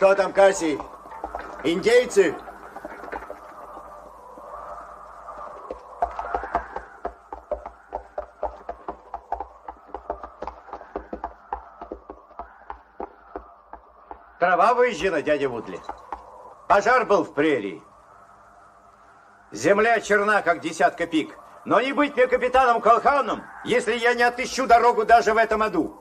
Что там, Касси? Индейцы? Трава выжжена, дядя Вудли. Пожар был в прерии. Земля черна, как десятка пик. Но не быть мне капитаном Колхауном, если я не отыщу дорогу даже в этом аду.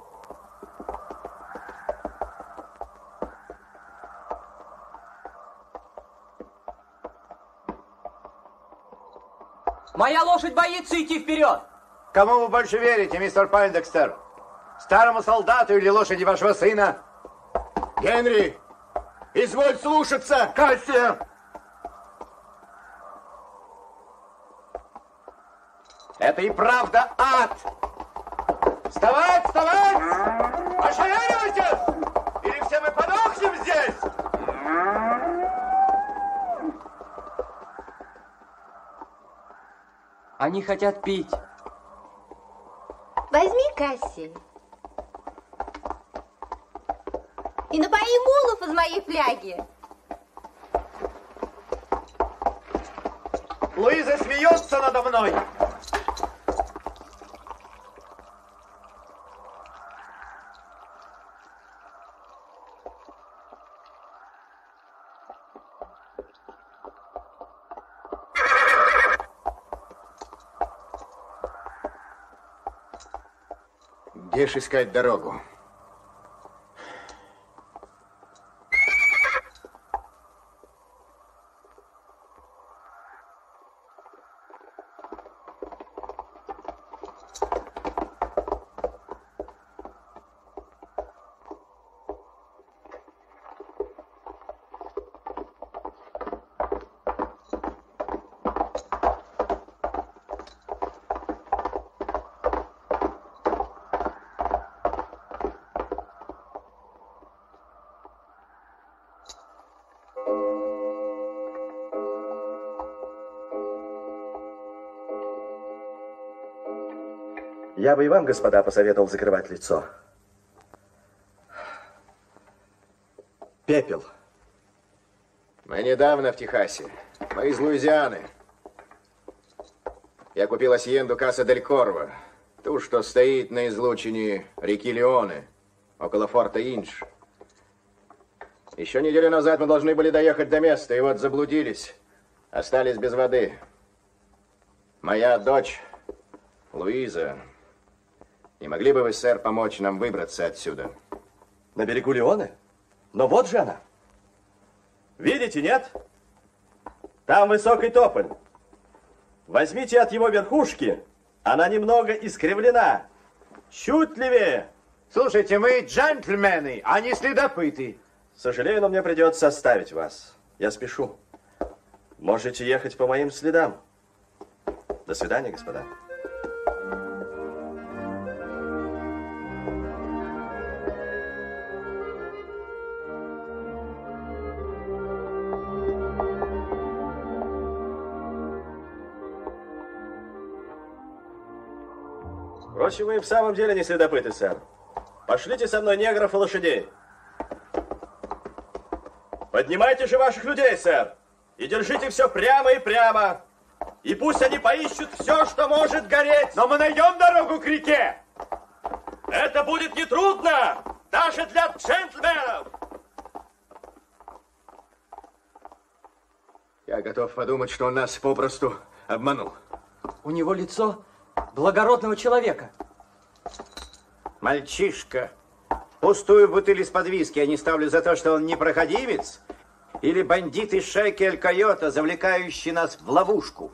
Моя лошадь боится идти вперед. Кому вы больше верите, мистер Пайндекстер? Старому солдату или лошади вашего сына? Генри, изволь слушаться, Кассия! Это и правда ад! Вставать, вставать! Ошалевайте! Или все мы подохнем здесь! Они хотят пить. Возьми Касси. И напои мулов из моей фляги. Луиза смеется надо мной. Где ж искать дорогу? Я бы и вам, господа, посоветовал закрывать лицо. Пепел. Мы недавно в Техасе. Мы из Луизианы. Я купил асьенду Каса Дель Корво. Ту, что стоит на излучине реки Леоне, около форта Инж. Еще неделю назад мы должны были доехать до места, и вот заблудились. Остались без воды. Моя дочь, Луиза, могли бы вы, сэр, помочь нам выбраться отсюда? На берегу Леоны? Но вот же она. Видите, нет? Там высокий тополь. Возьмите от его верхушки. Она немного искривлена. Чуть левее. Слушайте, мы джентльмены, а не следопыты. Сожалею, но мне придется оставить вас. Я спешу. Можете ехать по моим следам. До свидания, господа. Впрочем, вы в самом деле не следопыты, сэр. Пошлите со мной негров и лошадей. Поднимайте же ваших людей, сэр, и держите все прямо и прямо. И пусть они поищут все, что может гореть. Но мы найдем дорогу к реке. Это будет нетрудно, даже для джентльменов. Я готов подумать, что он нас попросту обманул. У него лицо благородного человека. Мальчишка, пустую бутыль из-под виски я не ставлю за то, что он не проходимец, или бандит из шайки Аль-Койота, завлекающий нас в ловушку.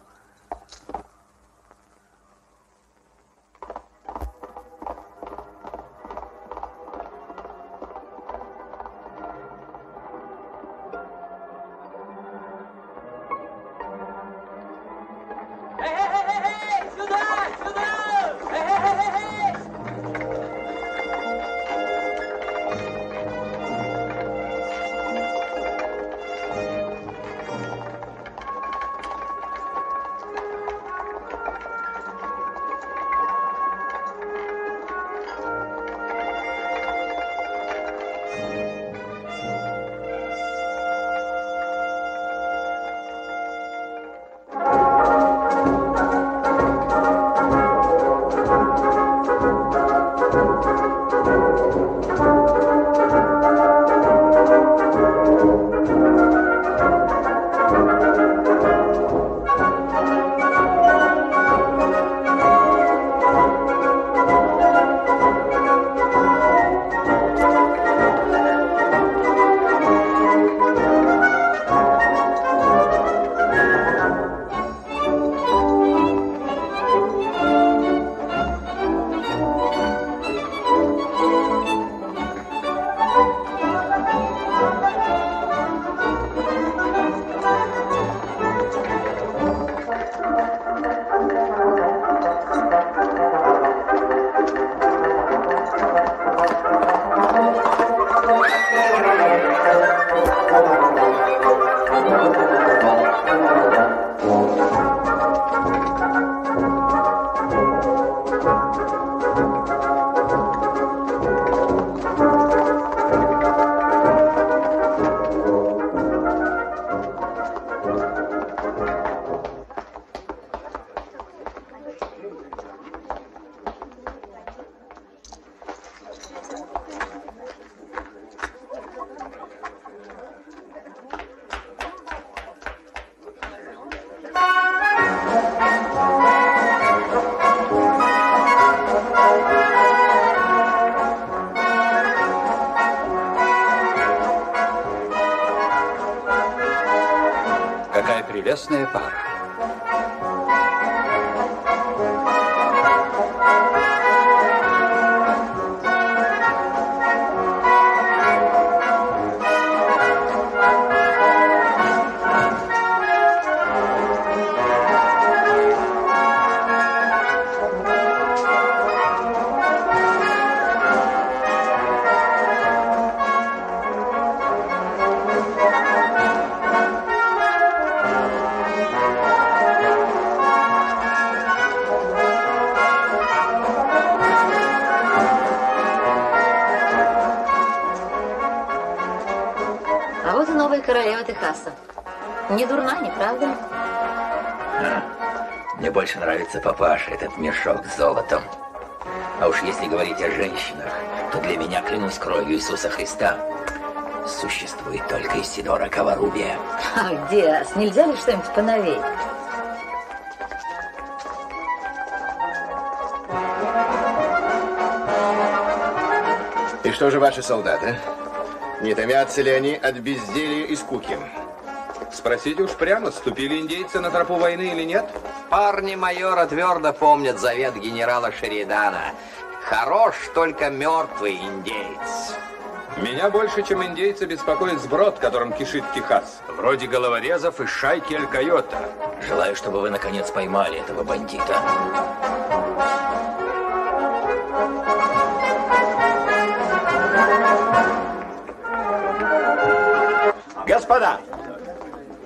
Новая королева Техаса. Не дурна, не правда ли? Мне больше нравится папаша, этот мешок с золотом. А уж если говорить о женщинах, то для меня, клянусь кровью Иисуса Христа, существует только Исидора Каварубия. Ах, Диас, нельзя ли что-нибудь поновей? И что же ваши солдаты? Не томятся ли они от безделия и скуки? Спросите уж прямо, ступили индейцы на тропу войны или нет? Парни майора твердо помнят завет генерала Шеридана. Хорош только мертвый индейец. Меня больше, чем индейцы, беспокоит сброд, которым кишит Техас. Вроде головорезов и шайки Аль-Койота. Желаю, чтобы вы наконец поймали этого бандита. Господа,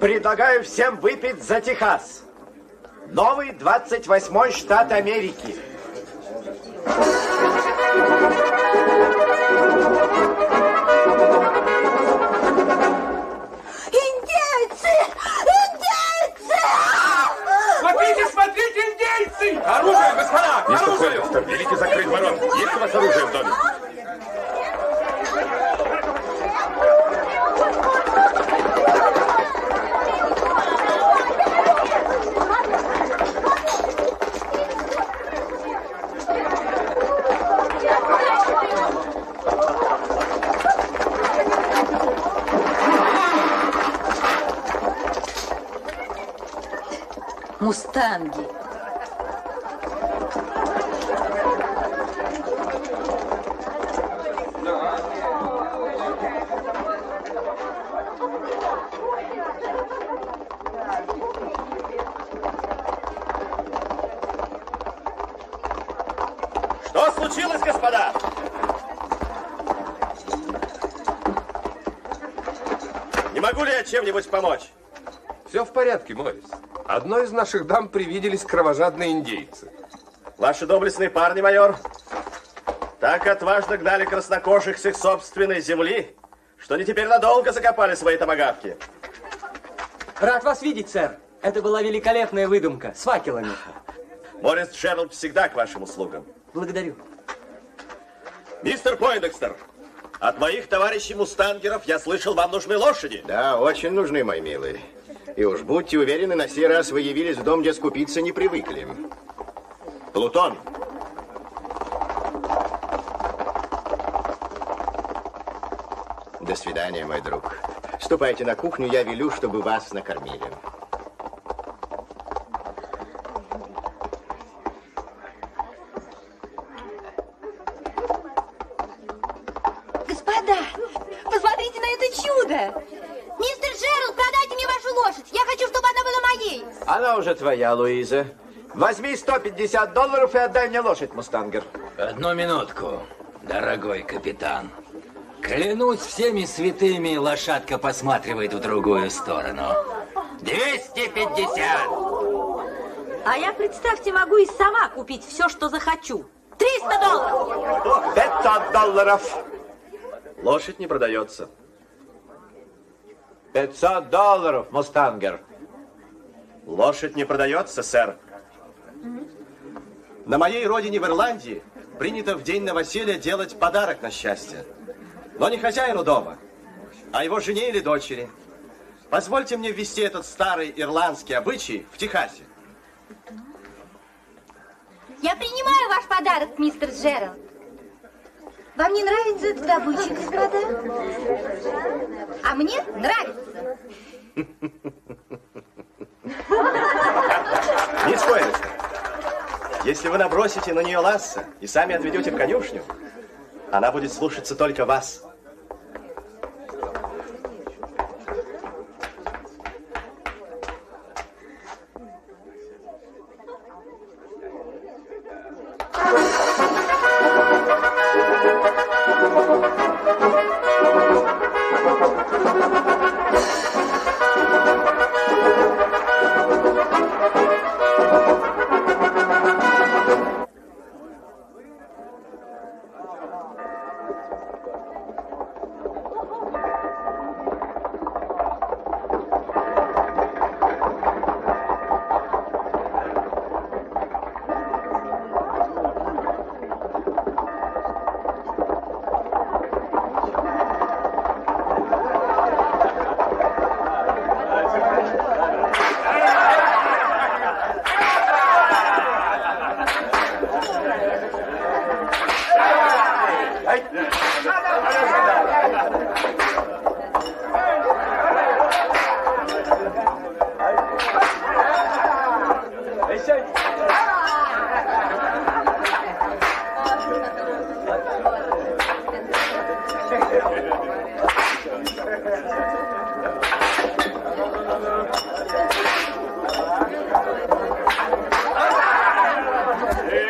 предлагаю всем выпить за Техас. Новый 28-й штат Америки. Индейцы! Индейцы! Смотрите, смотрите, индейцы! Оружие, господа! Оружие! Велите закрыть ворот. Есть у вас оружие в доме? Мустанги. Что случилось, господа? Не могу ли я чем-нибудь помочь? Все в порядке, Морис. Одной из наших дам привиделись кровожадные индейцы. Ваши доблестные парни, майор, так отважно гнали краснокожих с их собственной земли, что они теперь надолго закопали свои томагавки. Рад вас видеть, сэр. Это была великолепная выдумка с факелами. Морис Джеральд всегда к вашим услугам. Благодарю. Мистер Пойндекстер, от моих товарищей мустангеров я слышал, вам нужны лошади. Да, очень нужны, мой милый. И уж будьте уверены, на сей раз вы явились в дом, где скупиться не привыкли. Плутон, До свидания, мой друг. Ступайте на кухню, я велю, чтобы вас накормили. Господа, посмотрите на это чудо! Мистер Джеральд, продайте мне вашу лошадь. Я хочу, чтобы она была моей. она уже твоя, Луиза. Возьми 150 долларов и отдай мне лошадь, Мустангер. Одну минутку, дорогой капитан. Клянусь всеми святыми, лошадка посматривает в другую сторону. 250! А я, представьте, могу и сама купить все, что захочу. 300 долларов! 500 долларов. Лошадь не продается. 500 долларов, Мустангер. Лошадь не продается, сэр. На моей родине в Ирландии принято в день новоселья делать подарок на счастье. Но не хозяину дома, а его жене или дочери. Позвольте мне ввести этот старый ирландский обычай в Техасе. Я принимаю ваш подарок, мистер Джеральд. Вам не нравится этот обычай, господа? А мне нравится. Мисс Фойрестер, если вы набросите на нее ласса и сами отведете в конюшню, она будет слушаться только вас.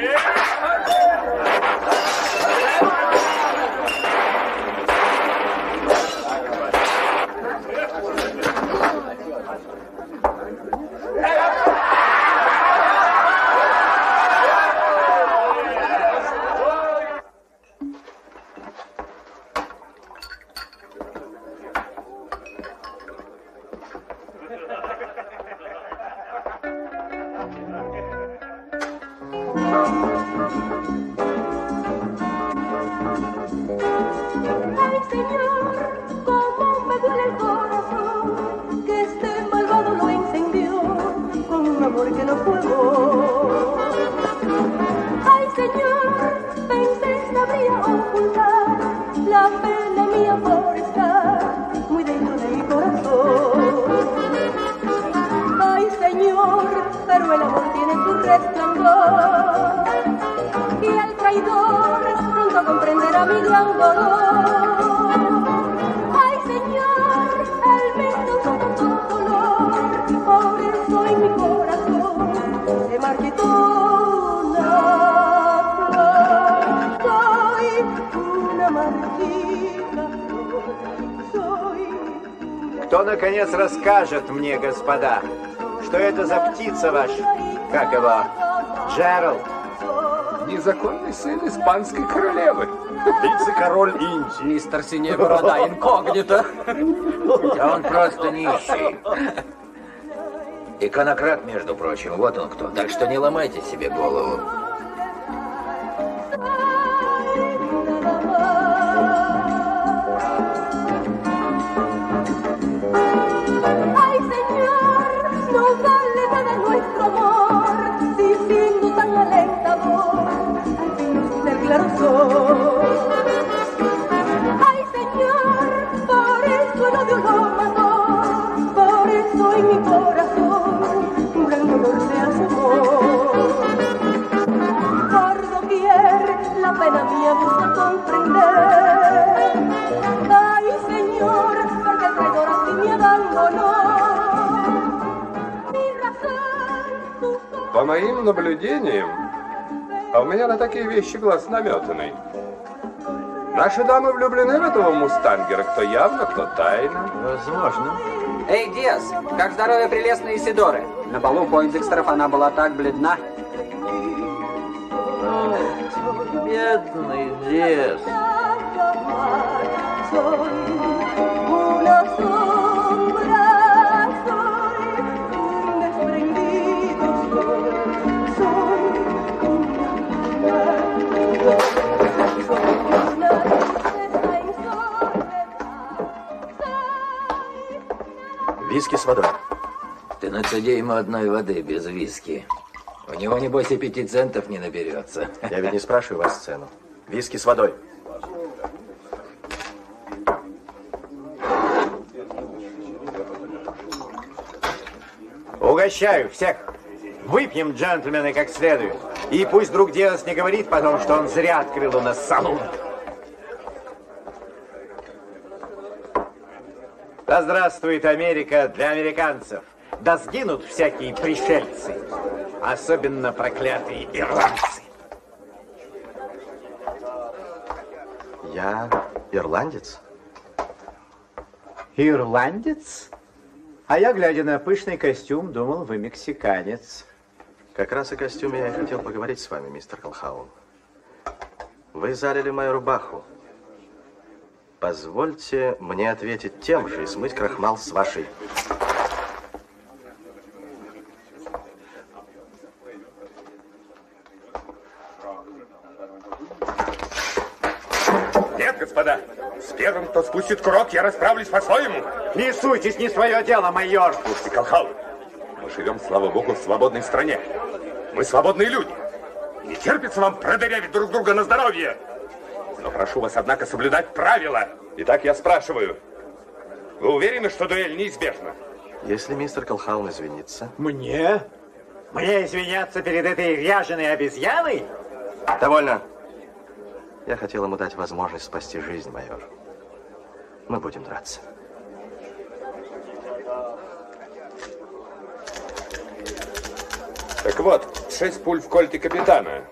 ¡Bien! ¡Bien! Мистер Синяя Борода инкогнито. Да он просто нищий. Иконократ, между прочим, вот он кто. Так что не ломайте себе голову. Такие вещи глаз наметанный. Наши дамы влюблены в этого мустангера, кто явно, кто тайно. Возможно. Эй, Диас, как здоровье прелестной Исидоры? На балу Пойнтекстеров она была так бледна. Бедный лес. Виски с водой. Ты нацеди ему одной воды без виски. У него, небось, и пяти центов не наберется. Я ведь не спрашиваю вас цену. Виски с водой. Угощаю всех. Выпьем, джентльмены, как следует. И пусть друг Диас не говорит потом, что он зря открыл у нас салон. Да здравствует Америка для американцев. Да сгинут всякие пришельцы. Особенно проклятые ирландцы. Я ирландец? Ирландец? А я, глядя на пышный костюм, думал, вы мексиканец. Как раз о костюме я и хотел поговорить с вами, мистер Колхаун. Вы залили мою рубаху. Позвольте мне ответить тем же и смыть крахмал с вашей. Нет, господа. С первым, кто спустит курок, я расправлюсь по-своему. Не суйтесь, не свое дело, майор. Слушайте, Колхаун, мы живем, слава богу, в свободной стране. Мы свободные люди. Не терпится вам продырявить друг друга на здоровье. Но прошу вас, однако, соблюдать правила. Итак, я спрашиваю. Вы уверены, что дуэль неизбежна? Если мистер Колхаун извинится... Мне? Мне извиняться перед этой ряженой обезьяной? Довольно. Я хотел ему дать возможность спасти жизнь, майор. Мы будем драться. Так вот, шесть пуль в кольте капитана.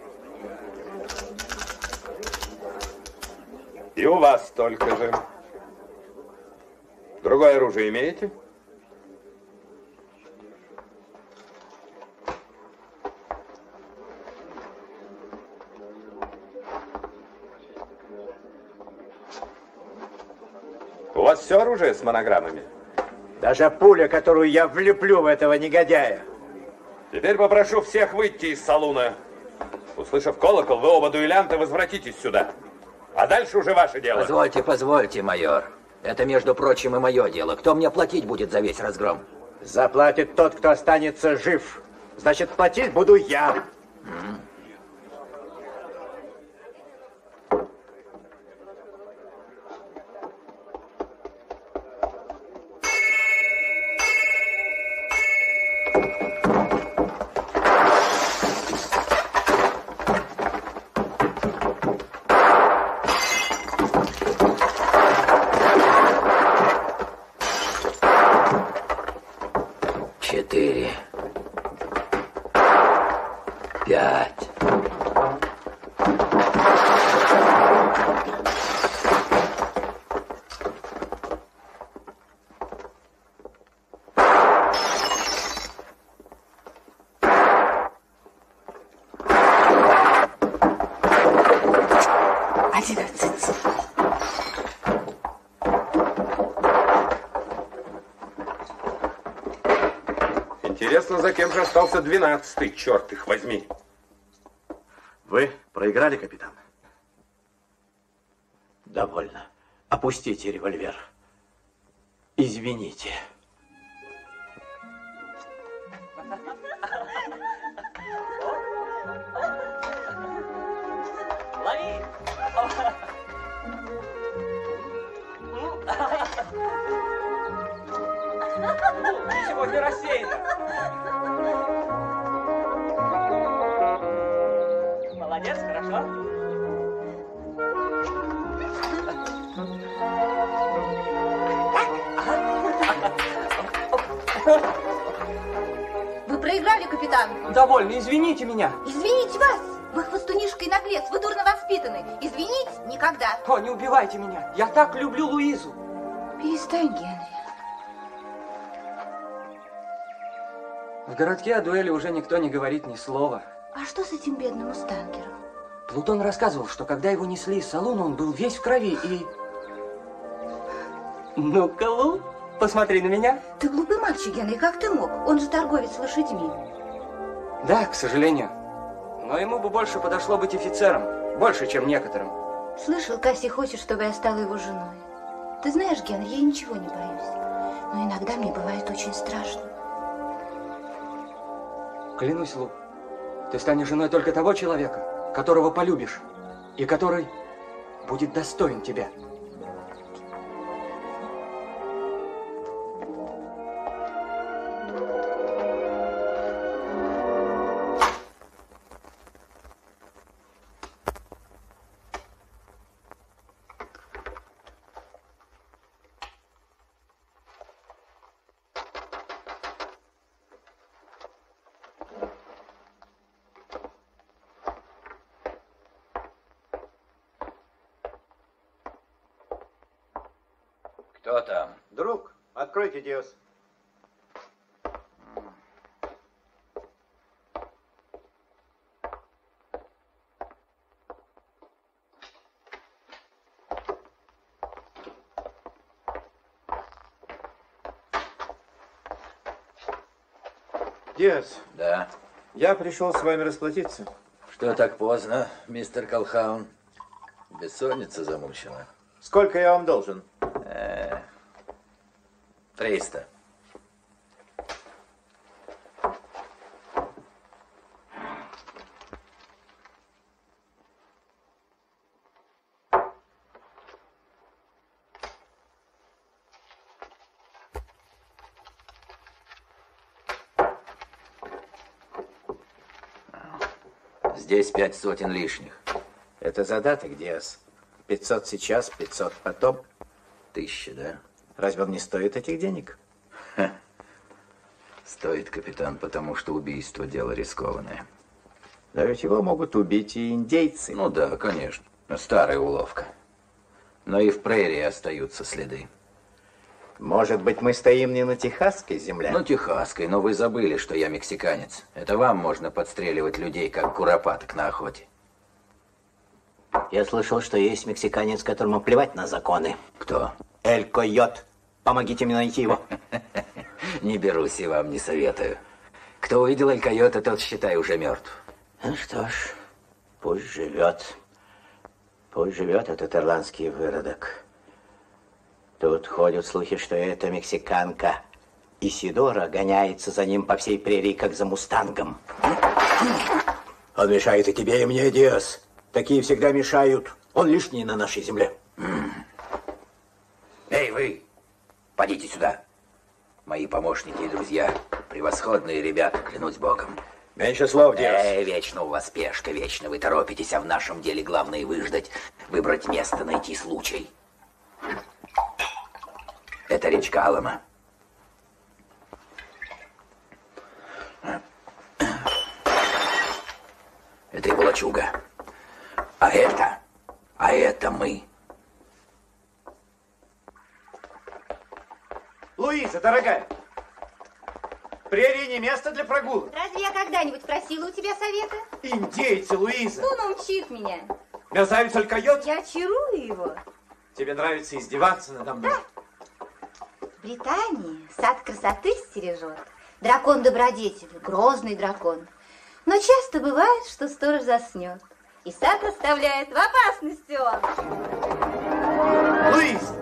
И у вас столько же. Другое оружие имеете? У вас все оружие с монограммами? Даже пуля, которую я влеплю в этого негодяя. Теперь попрошу всех выйти из салуна. Услышав колокол, вы оба дуэлянта возвратитесь сюда. А дальше уже ваше дело. Позвольте, позвольте, майор. Это, между прочим, и мое дело. Кто мне платить будет за весь разгром? Заплатит тот, кто останется жив. Значит, платить буду я. Четыре. Интересно, за кем же остался двенадцатый, черт их возьми. Вы проиграли, капитан? Довольно. Опустите револьвер. Извините. Так люблю Луизу. Перестань, Генри. В городке о дуэли уже никто не говорит ни слова. А что с этим бедным Мустангером? Плутон рассказывал, что когда его несли из салона, он был весь в крови и... Ну-ка, Лу, посмотри на меня. Ты глупый мальчик, Генри, как ты мог? Он же торговец лошадьми. Да, к сожалению. Но ему бы больше подошло быть офицером. Больше, чем некоторым. Слышал, Касси хочет, чтобы я стала его женой. Ты знаешь, Генри, я ничего не боюсь. Но иногда мне бывает очень страшно. Клянусь, Лу, ты станешь женой только того человека, которого полюбишь, и который будет достоин тебя. Откройте, Диос. Диас, Да. я пришел с вами расплатиться. Что так поздно, мистер Колхаун? Бессонница замучила. Сколько я вам должен? Э, Триста. Здесь пять сотен лишних. Это задаток, Диас. 500 сейчас, 500 потом. Тысяча, да? Разве он не стоит этих денег? Стоит, капитан, потому что убийство – дело рискованное. Да ведь его могут убить и индейцы. Ну да, конечно. Старая уловка. Но и в прерии остаются следы. Может быть, мы стоим не на техасской земле? Ну, техасской, но вы забыли, что я мексиканец. Это вам можно подстреливать людей, как куропаток на охоте. Я слышал, что есть мексиканец, которому плевать на законы. Кто? Эль Койот. Помогите мне найти его. Не берусь и вам не советую. Кто увидел Эль Койота, тот, считай, уже мертв. Ну что ж, пусть живет. Пусть живет этот ирландский выродок. Тут ходят слухи, что эта мексиканка Исидора гоняется за ним по всей прерии, как за мустангом. Он мешает и тебе, и мне, Диас. Такие всегда мешают. Он лишний на нашей земле. Эй, вы! Подите сюда. Мои помощники и друзья. Превосходные ребята, клянусь богом. Меньше слов, Диас. Эй, вечно у вас спешка, вечно вы торопитесь, а в нашем деле главное выждать, выбрать место, найти случай. Это речка Алама. Это его лачуга. А это, а это мы. Луиза, дорогая, прерия не место для прогулок. Разве я когда-нибудь просила у тебя совета? Индейцы, Луиза. Он умчит меня. Мерзавец Аль Койот. Я чарую его. Тебе нравится издеваться надо мной? В Британии сад красоты стережет. Дракон добродетели, грозный дракон. Но часто бывает, что сторож заснет. И сад оставляет в опасности он. Луиза!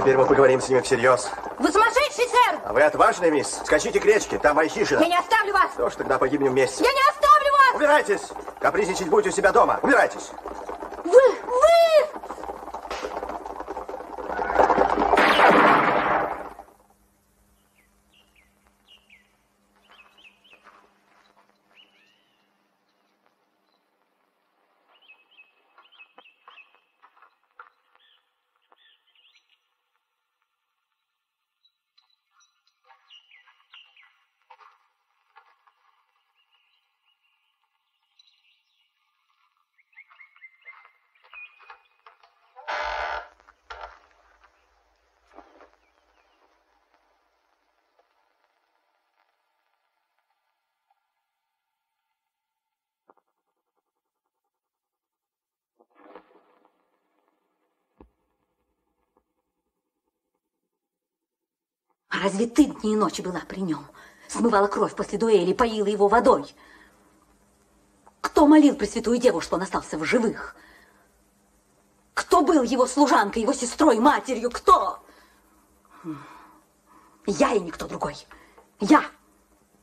Теперь мы поговорим с ними всерьез. Вы сумасшедший, сэр! А вы отважный, мисс? Скачите к речке, там моя хижина. Я не оставлю вас! Что ж, тогда погибнем вместе. Я не оставлю вас! Убирайтесь! Капризничать будете у себя дома. Убирайтесь! Вы, вы! Разве ты дни и ночи была при нем? Смывала кровь после дуэли, поила его водой. Кто молил Пресвятую Деву, что он остался в живых? Кто был его служанкой, его сестрой, матерью? Кто? Я и никто другой. Я,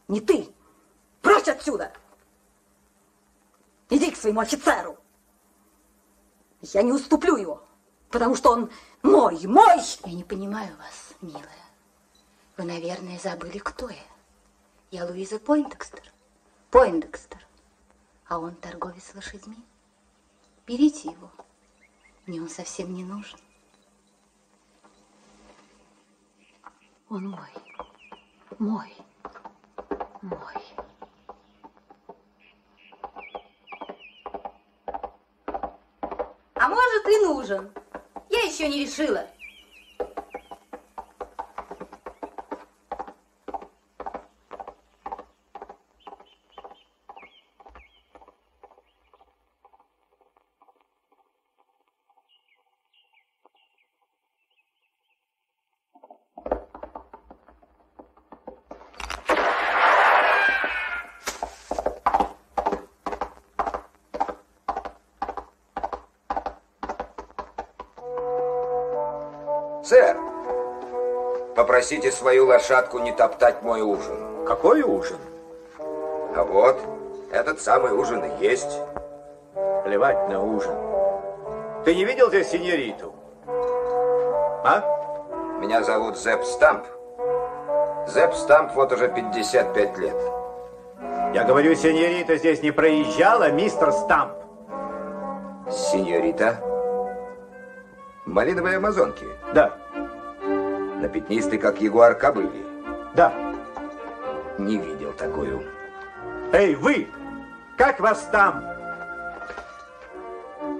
не ты. Прочь отсюда! Иди к своему офицеру. Я не уступлю его, потому что он мой, мой. Я не понимаю вас, милая. Вы, наверное, забыли, кто я. Я Луиза Пойндекстер. Пойндекстер. А он торговец лошадьми. Берите его. Мне он совсем не нужен. Он мой, мой, мой. А может и нужен. Я еще не решила. Попросите свою лошадку не топтать мой ужин. Какой ужин? А вот, этот самый ужин и есть. Плевать на ужин. Ты не видел здесь сеньориту? А? Меня зовут Зепп Стамп. Зепп Стамп вот уже 55 лет. Я говорю, сеньорита здесь не проезжала, мистер Стамп. Сеньорита? Малиновые амазонки? Да. На пятнистой, как ягуар кобыли? Да. Не видел такую. Эй, вы! Как вас там?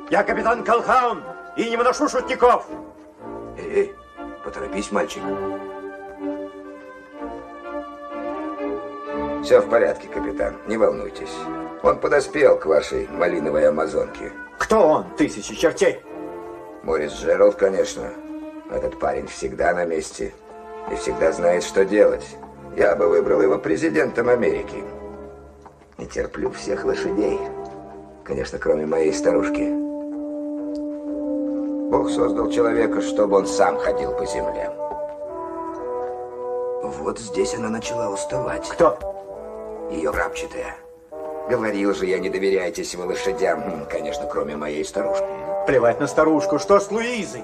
Я капитан Колхаун и не выношу шутников. Эй, эй, поторопись, мальчик. Все в порядке, капитан, не волнуйтесь. Он подоспел к вашей малиновой амазонке. Кто он, тысячи чертей? Морис Джеральд, конечно. Этот парень всегда на месте и всегда знает, что делать. Я бы выбрал его президентом Америки. Не терплю всех лошадей. Конечно, кроме моей старушки. Бог создал человека, чтобы он сам ходил по земле. Вот здесь она начала уставать. Кто? Ее рабчатая. Говорил же я, не доверяйтесь вы лошадям. Конечно, кроме моей старушки. Плевать на старушку. Что с Луизой?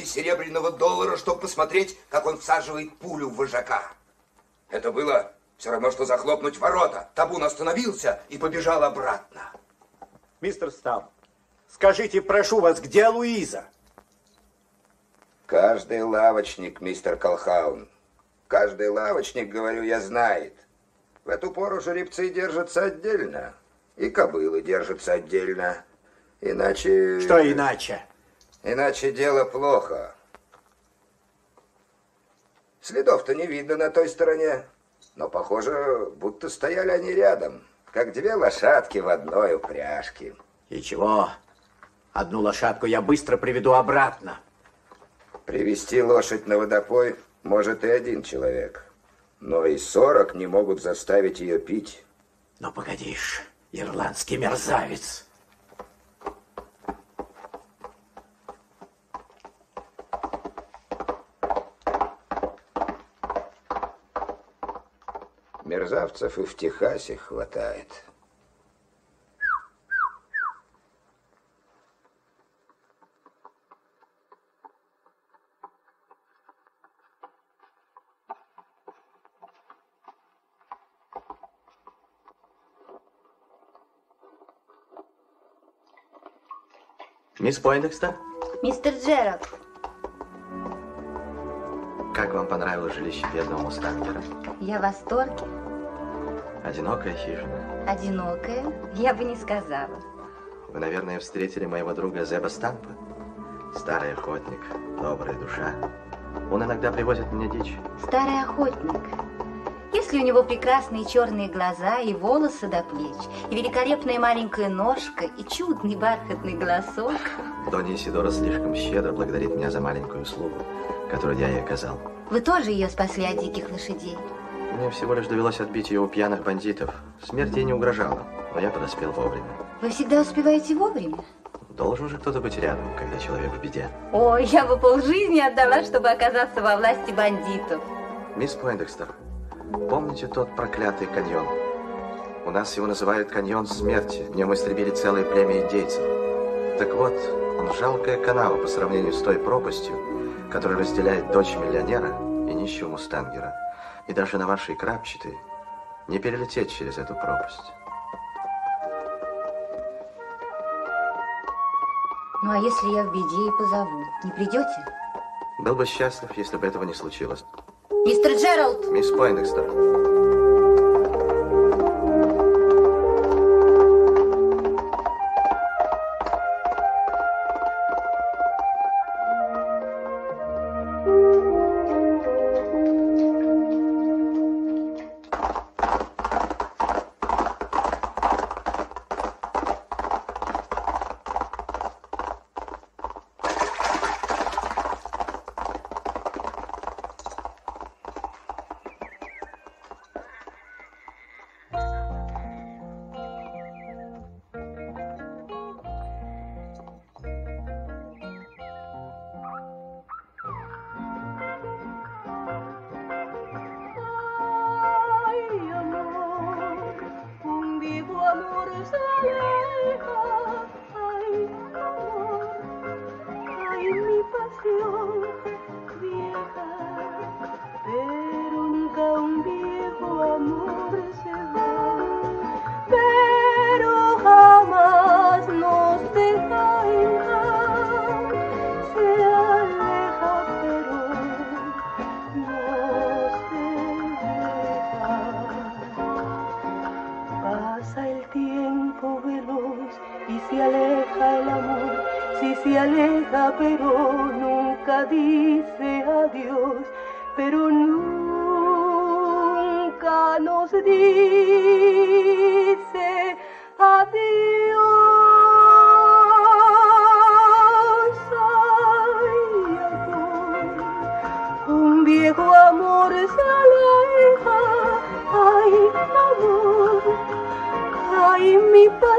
И серебряного доллара, чтобы посмотреть, как он всаживает пулю в вожака. Это было все равно, что захлопнуть ворота. Табун остановился и побежал обратно. Мистер Стамп, скажите, прошу вас, где Луиза? Каждый лавочник, мистер Колхаун, каждый лавочник, говорю я, знает. В эту пору жеребцы держатся отдельно, и кобылы держатся отдельно. Иначе... Что иначе? Иначе дело плохо. Следов-то не видно на той стороне, но похоже, будто стояли они рядом, как две лошадки в одной упряжке. И чего? Одну лошадку я быстро приведу обратно. Привести лошадь на водопой может и один человек. Но и сорок не могут заставить ее пить. Но погодишь, ирландский мерзавец. Мерзавцев и в Техасе хватает. Мисс Пойндекстер, Мистер Джеральд, как вам понравилось жилище бедного мустангера? я в восторге. Одинокая хижина. Одинокая? Я бы не сказала. Вы, наверное, встретили моего друга Зеба Стампа. Старый охотник, добрая душа. Он иногда привозит мне дичь. Старый охотник. Если у него прекрасные черные глаза и волосы до плеч, и великолепная маленькая ножка, и чудный бархатный голосок. Донья Сидора слишком щедро благодарит меня за маленькую услугу, которую я ей оказал. Вы тоже ее спасли от диких лошадей. Мне всего лишь довелось отбить ее у пьяных бандитов. Смерть ей не угрожала, но я подоспел вовремя. Вы всегда успеваете вовремя? Должен же кто-то быть рядом, когда человек в беде. Ой, я бы полжизни отдала, чтобы оказаться во власти бандитов. Мисс Пойндекстер, помните тот проклятый каньон? У нас его называют каньон смерти. В нем истребили целое племя индейцев. Так вот, он жалкая канава по сравнению с той пропастью, которая разделяет дочь миллионера и нищего мустангера. И даже на вашей крапчатой не перелететь через эту пропасть. Ну а если я в беде и позову, не придете? Был бы счастлив, если бы этого не случилось. Мистер Джеральд! Мисс Пойндекстер,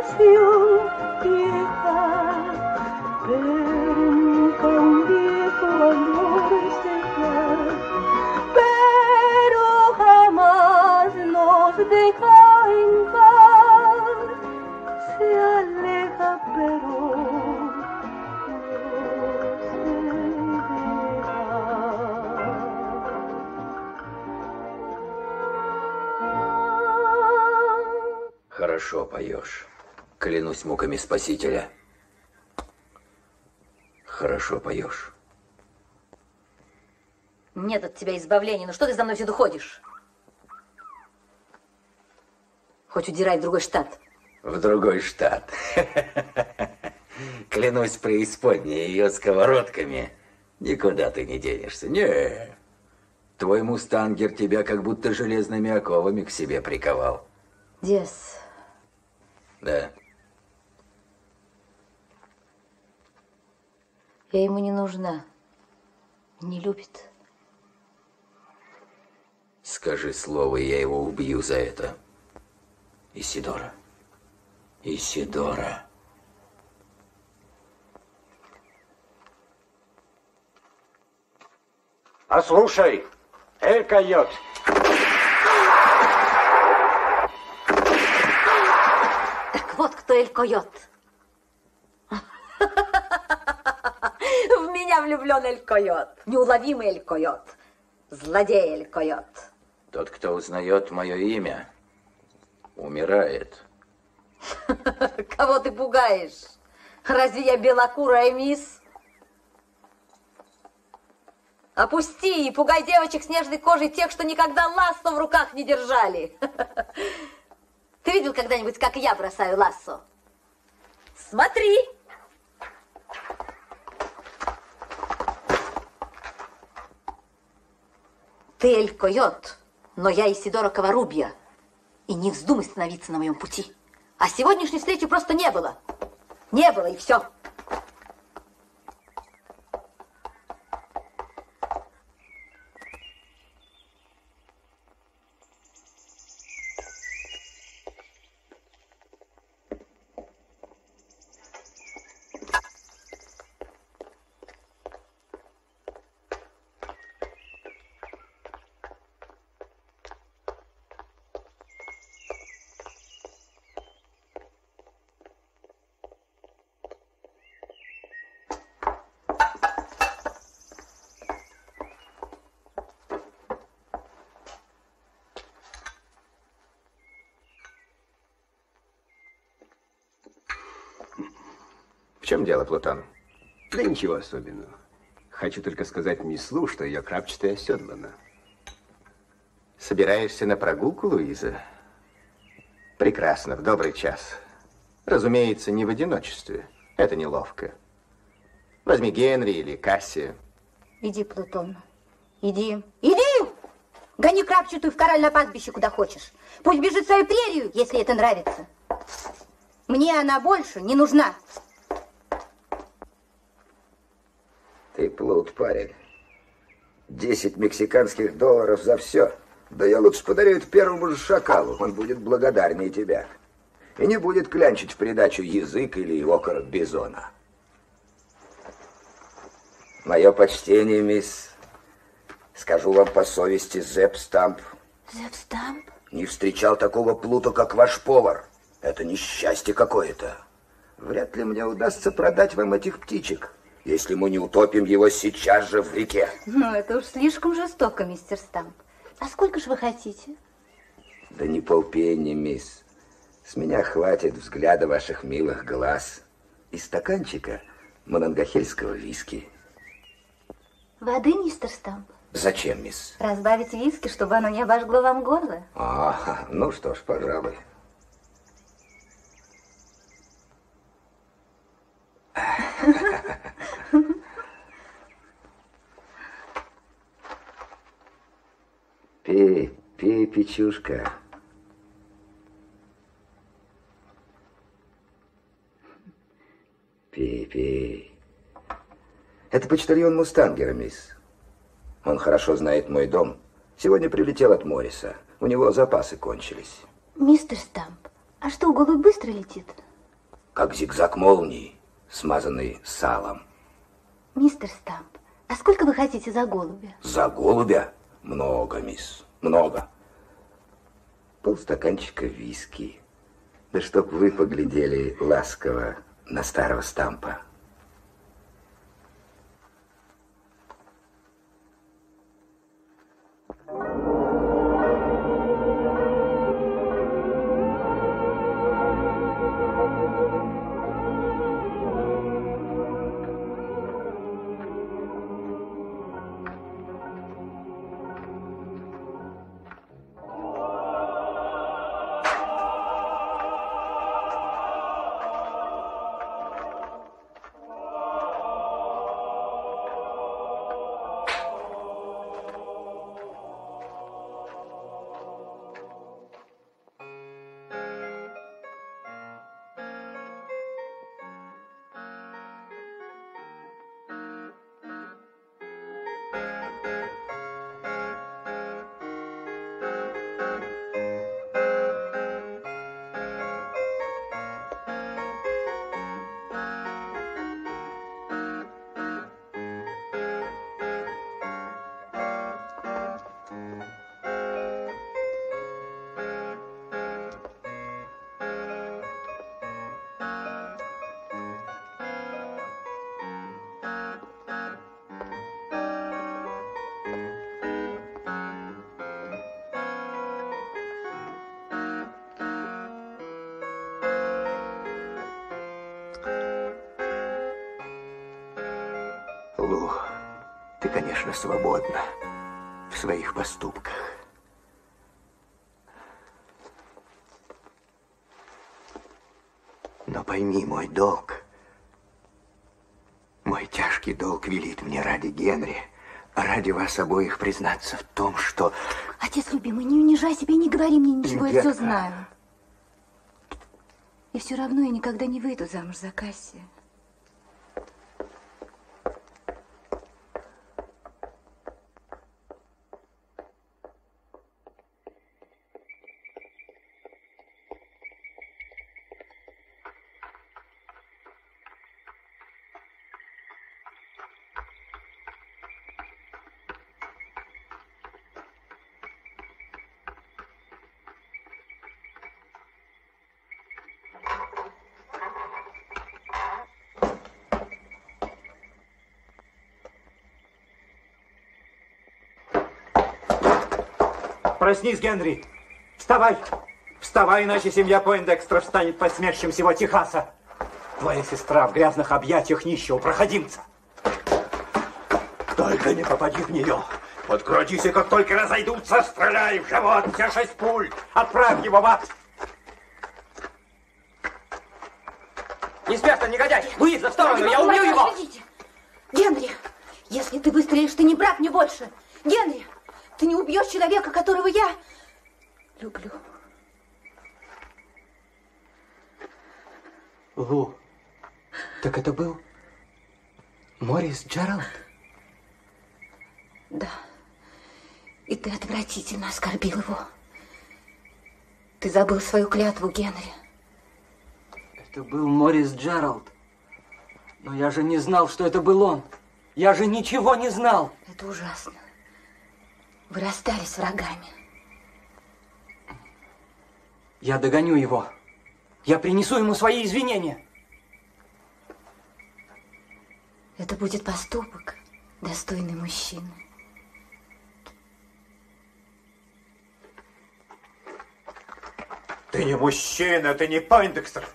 canción. Спасителя. Хорошо поешь. Нет от тебя избавления. Ну что ты за мной всюду ходишь? Хоть удирай в другой штат. В другой штат. Клянусь преисподней ее сковородками. Никуда ты не денешься. Не. Твой мустангер тебя как будто железными оковами к себе приковал. Дес, Да. Я ему не нужна. Не любит. Скажи слово, и я его убью за это. Исидора. Исидора. Послушай, Эль Койот. Так вот кто Эль Койот. В меня влюблен Эль Койот. Неуловимый Эль Койот. Злодей Эль Койот. Тот, кто узнает мое имя, умирает. Кого ты пугаешь? Разве я белокурая мисс? Опусти и пугай девочек с нежной кожей тех, что никогда лассо в руках не держали. Ты видел когда-нибудь, как я бросаю лассо? Смотри! Ты Эль Койот, но я Исидора Коварубья. И не вздумай становиться на моем пути. А сегодняшней встречи просто не было. Не было, и все. Чем дело, Плутон? Да ничего особенного. Хочу только сказать мисс Лу, что ее крапчатая оседлана. Собираешься на прогулку, Луиза? Прекрасно, в добрый час. Разумеется, не в одиночестве. Это неловко. Возьми Генри или Кассия. Иди, Плутон. Иди. Иди! Гони крапчатую в кораль пастбище, куда хочешь. Пусть бежит свою прерию, если это нравится. Мне она больше не нужна. Ты плут, парень. Десять мексиканских долларов за все. Да я лучше подарю это первому же шакалу. Он будет благодарнее тебя. И не будет клянчить в придачу язык или окорок бизона. Мое почтение, мисс. Скажу вам по совести, Зепп Стамп Зепп Стамп? не встречал такого плута, как ваш повар. Это несчастье какое-то. Вряд ли мне удастся продать вам этих птичек, если мы не утопим его сейчас же в реке. Ну, это уж слишком жестоко, мистер Стамп. А сколько же вы хотите? Да не полпенни, мисс. С меня хватит взгляда ваших милых глаз и стаканчика монангахельского виски. Воды, мистер Стамп? Зачем, мисс? Разбавить виски, чтобы оно не обожгло вам горло? А, ну что ж, пожалуй. Пей, пей, печушка. Пей, пей. Это почтальон Мустангера, мисс. Он хорошо знает мой дом. Сегодня прилетел от Морриса. У него запасы кончились. Мистер Стамп, а что, голубь быстро летит? Как зигзаг молнии, смазанный салом. Мистер Стамп, а сколько вы хотите за голубя? За голубя? Много, мисс, много. Полстаканчика виски. Да чтоб вы поглядели ласково на старого стампа. Конечно, свободна в своих поступках. Но пойми мой долг. Мой тяжкий долг велит мне ради Генри, ради вас обоих признаться в том, что... Отец любимый, не унижай себя не говори мне ничего, я Детка. все знаю. И все равно я никогда не выйду замуж за Кассия. Проснись, Генри. Вставай. Вставай, иначе семья Пойндекстра встанет посмешищем всего Техаса. Твоя сестра в грязных объятиях нищего проходимца. Только не попади в нее. Подкрадись, и как только разойдутся, стреляй в живот все шесть пуль. Отправь его в ад. Инспектор, негодяй! Луиза, в сторону, я убью его! Генри, если ты выстрелишь, ты не брат мне больше. Не убьешь человека, которого я люблю. Лу, так это был Морис Джеральд? Да. И ты отвратительно оскорбил его. Ты забыл свою клятву, Генри. Это был Морис Джеральд. Но я же не знал, что это был он. Я же ничего не знал. Это ужасно. Вы расстались врагами. Я догоню его. Я принесу ему свои извинения. Это будет поступок, достойный мужчины. Ты не мужчина, ты не Пойндекстер.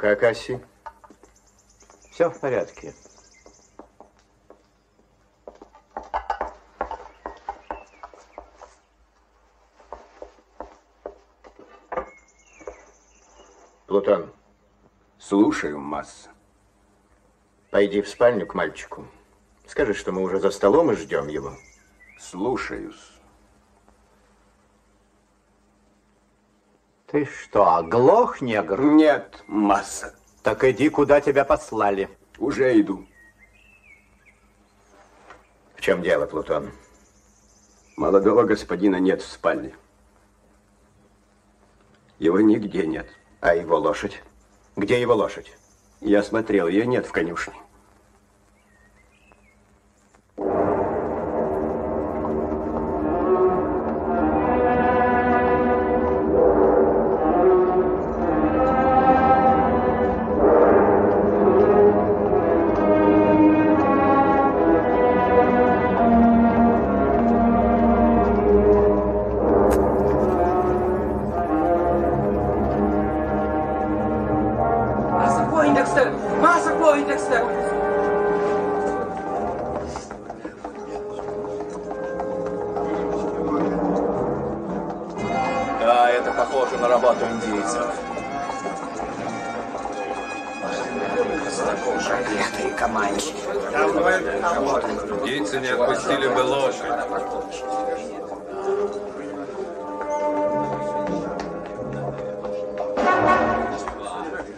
Как Касси? Все в порядке. Плутон, Слушаю, масса. пойди в спальню к мальчику. Скажи, что мы уже за столом и ждем его. Слушаюсь. Ты что, оглох, негр? Нет, масса. Так иди, куда тебя послали. Уже иду. В чем дело, Плутон? Молодого господина нет в спальне. Его нигде нет. А его лошадь? Где его лошадь? Я смотрел, ее нет в конюшне.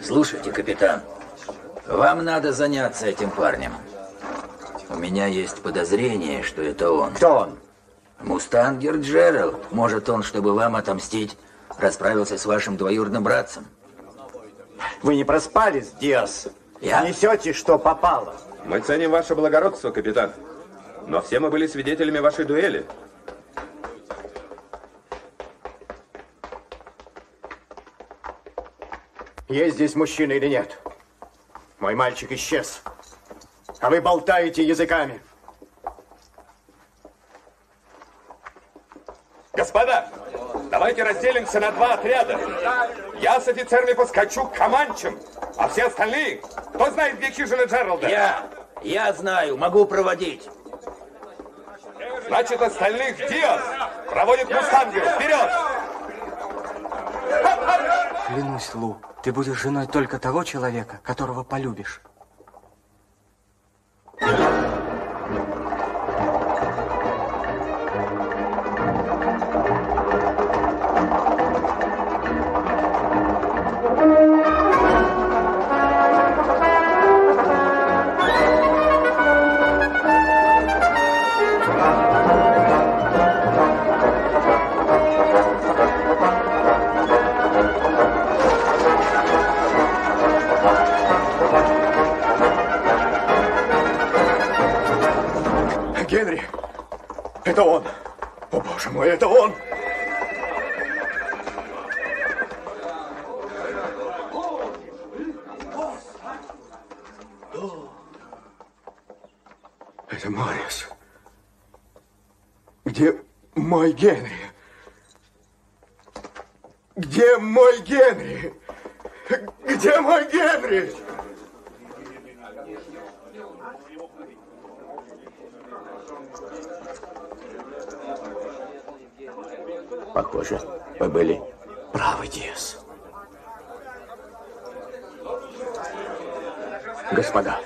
Слушайте, капитан, вам надо заняться этим парнем. У меня есть подозрение, что это он. Кто он? Мустангер Джеральд. Может, он, чтобы вам отомстить, расправился с вашим двоюродным братцем. Вы не проспались, Диас? Я? Несете, что попало. Мы ценим ваше благородство, капитан. Но все мы были свидетелями вашей дуэли. Есть здесь мужчина или нет? Мой мальчик исчез. А вы болтаете языками. Господа, давайте разделимся на два отряда. Я с офицерами поскочу к Каманчам, а все остальные, кто знает, где хижина Джералда? Я, я знаю, могу проводить. Значит, остальных Диас проводит Мустангер. Вперед! Клянусь, Лу, ты будешь женой только того человека, которого полюбишь. Это он. О, боже мой, это он. Это Моррис. Где мой Генри? Где мой Генри? Где мой Генри? Похоже, вы были правы, Диас. Господа,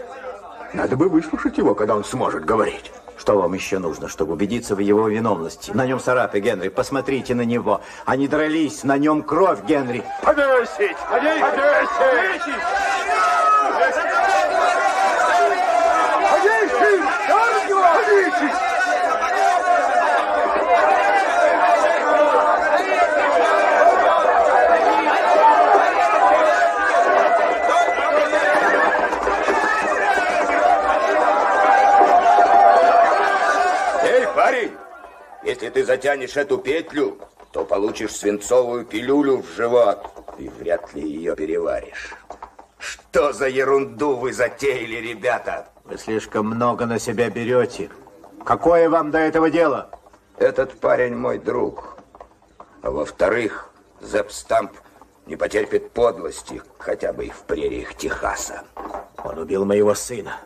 надо бы выслушать его, когда он сможет говорить. Что вам еще нужно, чтобы убедиться в его виновности? На нем царапы, Генри. Посмотрите на него. Они дрались, на нем кровь, Генри. Повесить! Повесить! Повесить! Повесить! Эй, парень, если ты затянешь эту петлю, то получишь свинцовую пилюлю в живот и вряд ли ее переваришь. Что за ерунду вы затеяли, ребята? Вы слишком много на себя берете. Какое вам до этого дело? Этот парень мой друг. А во-вторых, Зепп Стамп не потерпит подлости, хотя бы и в прериях Техаса. Он убил моего сына.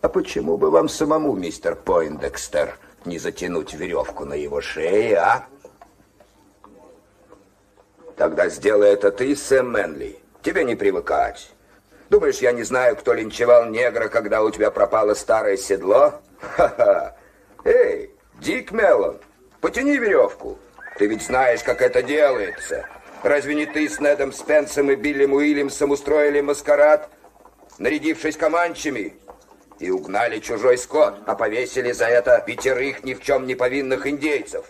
А почему бы вам самому, мистер Пойндекстер, не затянуть веревку на его шее, а? Тогда сделай это ты, Сэм Мэнли. Тебе не привыкать. Думаешь, я не знаю, кто линчевал негра, когда у тебя пропало старое седло? Ха-ха. Эй, Дик Меллон, потяни веревку. Ты ведь знаешь, как это делается. Разве не ты с Недом Спенсом и Биллем Уильямсом устроили маскарад, нарядившись команчами? И угнали чужой скот, а повесили за это пятерых ни в чем не повинных индейцев.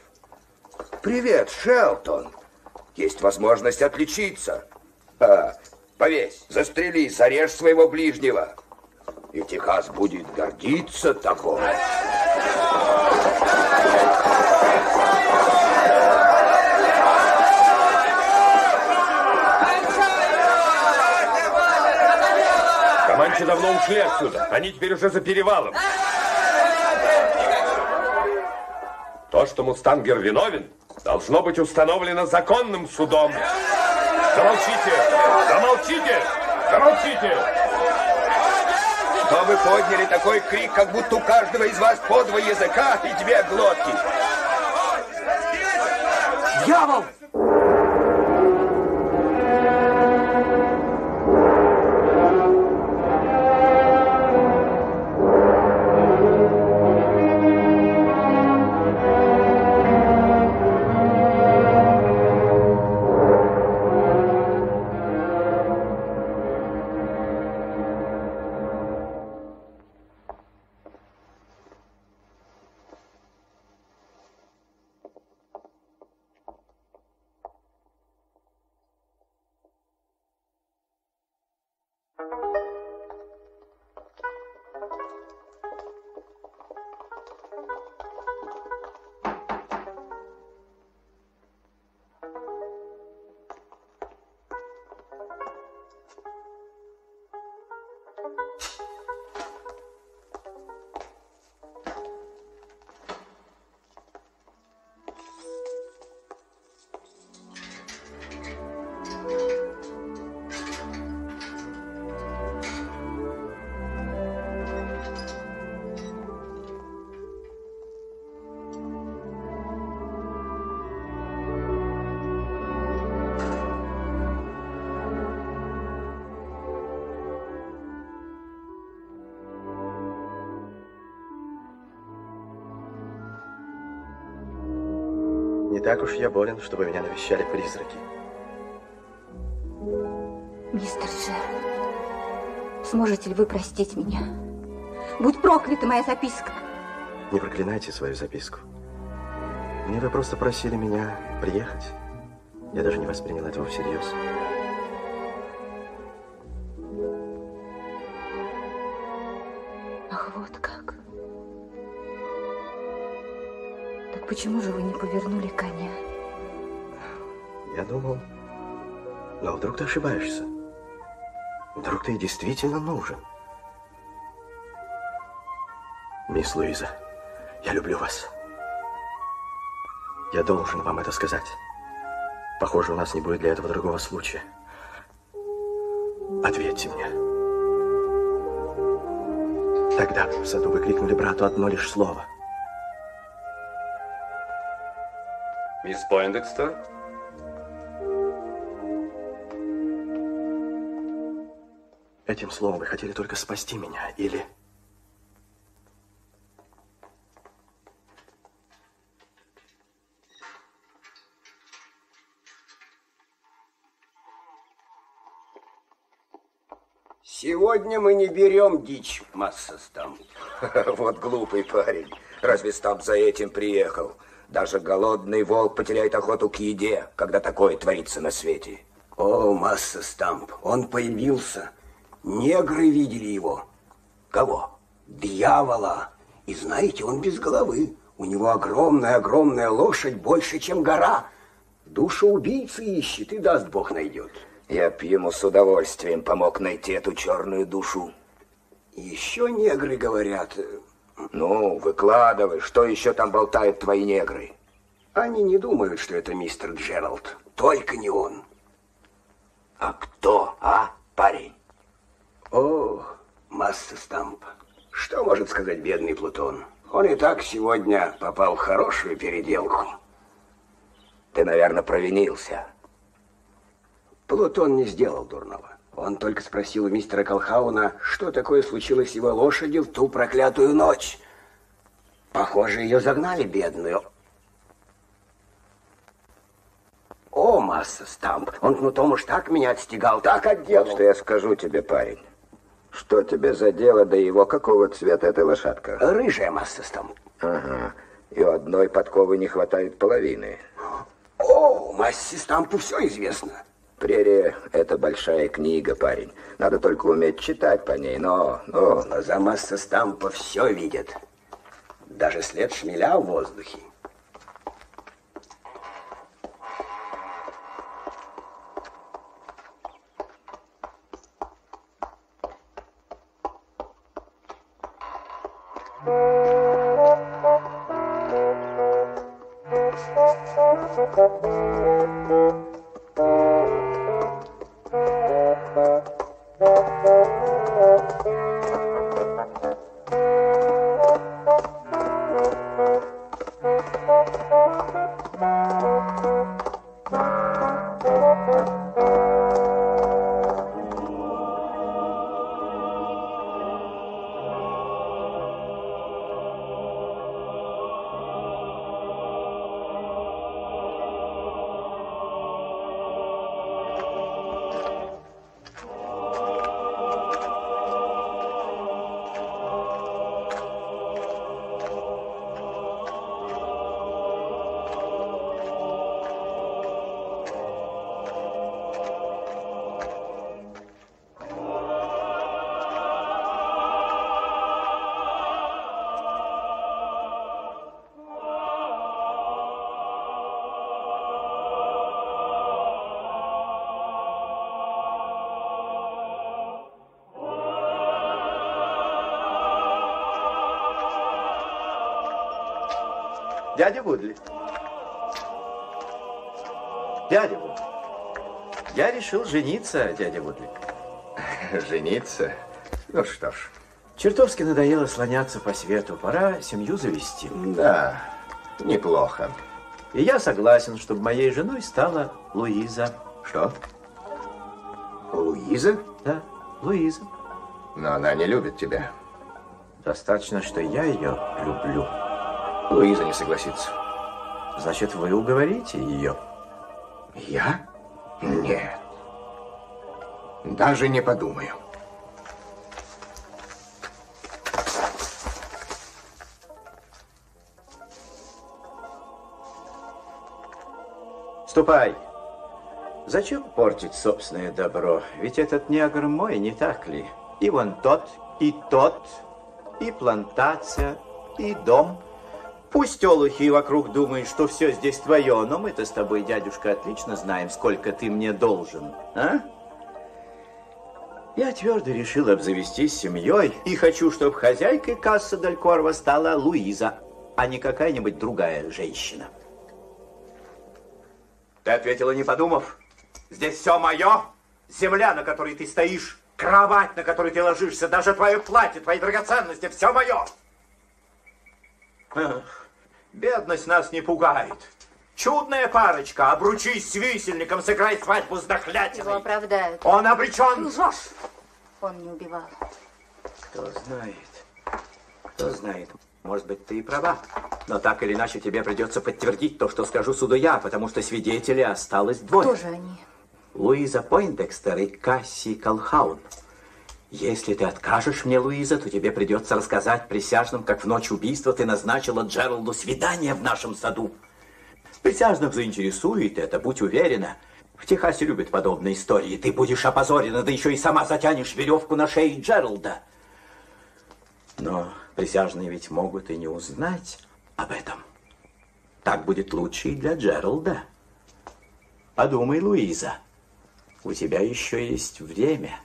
Привет, Шелтон. Есть возможность отличиться. А, повесь, застрели, зарежь своего ближнего. И Техас будет гордиться тобой. Команчи давно ушли отсюда. Они теперь уже за перевалом. То, что Мустангер виновен, должно быть установлено законным судом. Замолчите! Замолчите! Замолчите! Что вы подняли такой крик, как будто у каждого из вас по два языка и две глотки? Дьявол! Так уж я болен, чтобы меня навещали призраки. Мистер Джеральд, сможете ли вы простить меня? Будь проклята моя записка. Не проклинайте свою записку. Мне вы просто просили меня приехать. Я даже не воспринял этого всерьез. Почему же вы не повернули коня? Я думал, но вдруг ты ошибаешься. Вдруг ты действительно нужен. Мисс Луиза, я люблю вас. Я должен вам это сказать. Похоже, у нас не будет для этого другого случая. Ответьте мне. Тогда в саду вы крикнули брату одно лишь слово. Мисс Пойндекстер? Этим словом вы хотели только спасти меня, или... Сегодня мы не берем дичь, масса стамп. Вот глупый парень. Разве Стамп за этим приехал? Даже голодный волк потеряет охоту к еде, когда такое творится на свете. О, масса стамп, он появился. Негры видели его. Кого? Дьявола. И знаете, он без головы. У него огромная-огромная лошадь, больше, чем гора. Душу убийцы ищет, и даст Бог найдет. Я б ему с удовольствием помог найти эту черную душу. Еще негры говорят. Ну, выкладывай, что еще там болтают твои негры? Они не думают, что это мистер Джеральд. Только не он. А кто, а, парень? О, масса стамп. Что может сказать бедный Плутон? Он и так сегодня попал в хорошую переделку. Ты, наверное, провинился. Плутон не сделал дурного. Он только спросил у мистера Колхауна, что такое случилось с его лошадью в ту проклятую ночь. Похоже, ее загнали, бедную. О, масса стамп, он кнутом уж так меня отстегал, так отделал. Вот что я скажу тебе, парень. Что тебе за дело до его? Какого цвета эта лошадка? Рыжая масса стамп. Ага. И у одной подковы не хватает половины. О, массе стампу все известно. Прерия — это большая книга, парень. Надо только уметь читать по ней, но... но... Глаза масса стампа все видят. Даже след шмеля в воздухе. Вудли. Дядя Вудли. Я решил жениться, дядя Вудли. Жениться? Ну что ж. Чертовски надоело слоняться по свету. Пора семью завести. Да, неплохо. И я согласен, чтобы моей женой стала Луиза. Что? Луиза? Да, Луиза. Но она не любит тебя. Достаточно, что я ее люблю. Луиза не согласится. Значит, вы уговорите ее? Я? Нет. Даже не подумаю. Ступай. Зачем портить собственное добро? Ведь этот негр мой, не так ли? И вон тот, и тот, и плантация, и дом. Пусть олухи вокруг думают, что все здесь твое, но мы-то с тобой, дядюшка, отлично знаем, сколько ты мне должен, а? Я твердо решил обзавестись семьей и хочу, чтобы хозяйкой кассы Дель Корво стала Луиза, а не какая-нибудь другая женщина. Ты ответила, не подумав. Здесь все мое. Земля, на которой ты стоишь, кровать, на которой ты ложишься, даже твое платье, твои драгоценности, все мое. Эх, бедность нас не пугает. Чудная парочка, обручись с висельником, сыграй свадьбу с Его дохлятиной. оправдают. Он обречен. Лжешь. Он не убивал. Кто знает, кто знает. Может быть, ты и права. Но так или иначе тебе придется подтвердить то, что скажу суду я, потому что свидетелей осталось двое. Кто же они? Луиза Пойндекстер и Касси Колхаун. Если ты откажешь мне, Луиза, то тебе придется рассказать присяжным, как в ночь убийства ты назначила Джералду свидание в нашем саду. Присяжных заинтересует это, будь уверена. В Техасе любят подобные истории. Ты будешь опозорена, да еще и сама затянешь веревку на шее Джералда. Но присяжные ведь могут и не узнать об этом. Так будет лучше и для Джералда. Подумай, Луиза, у тебя еще есть время.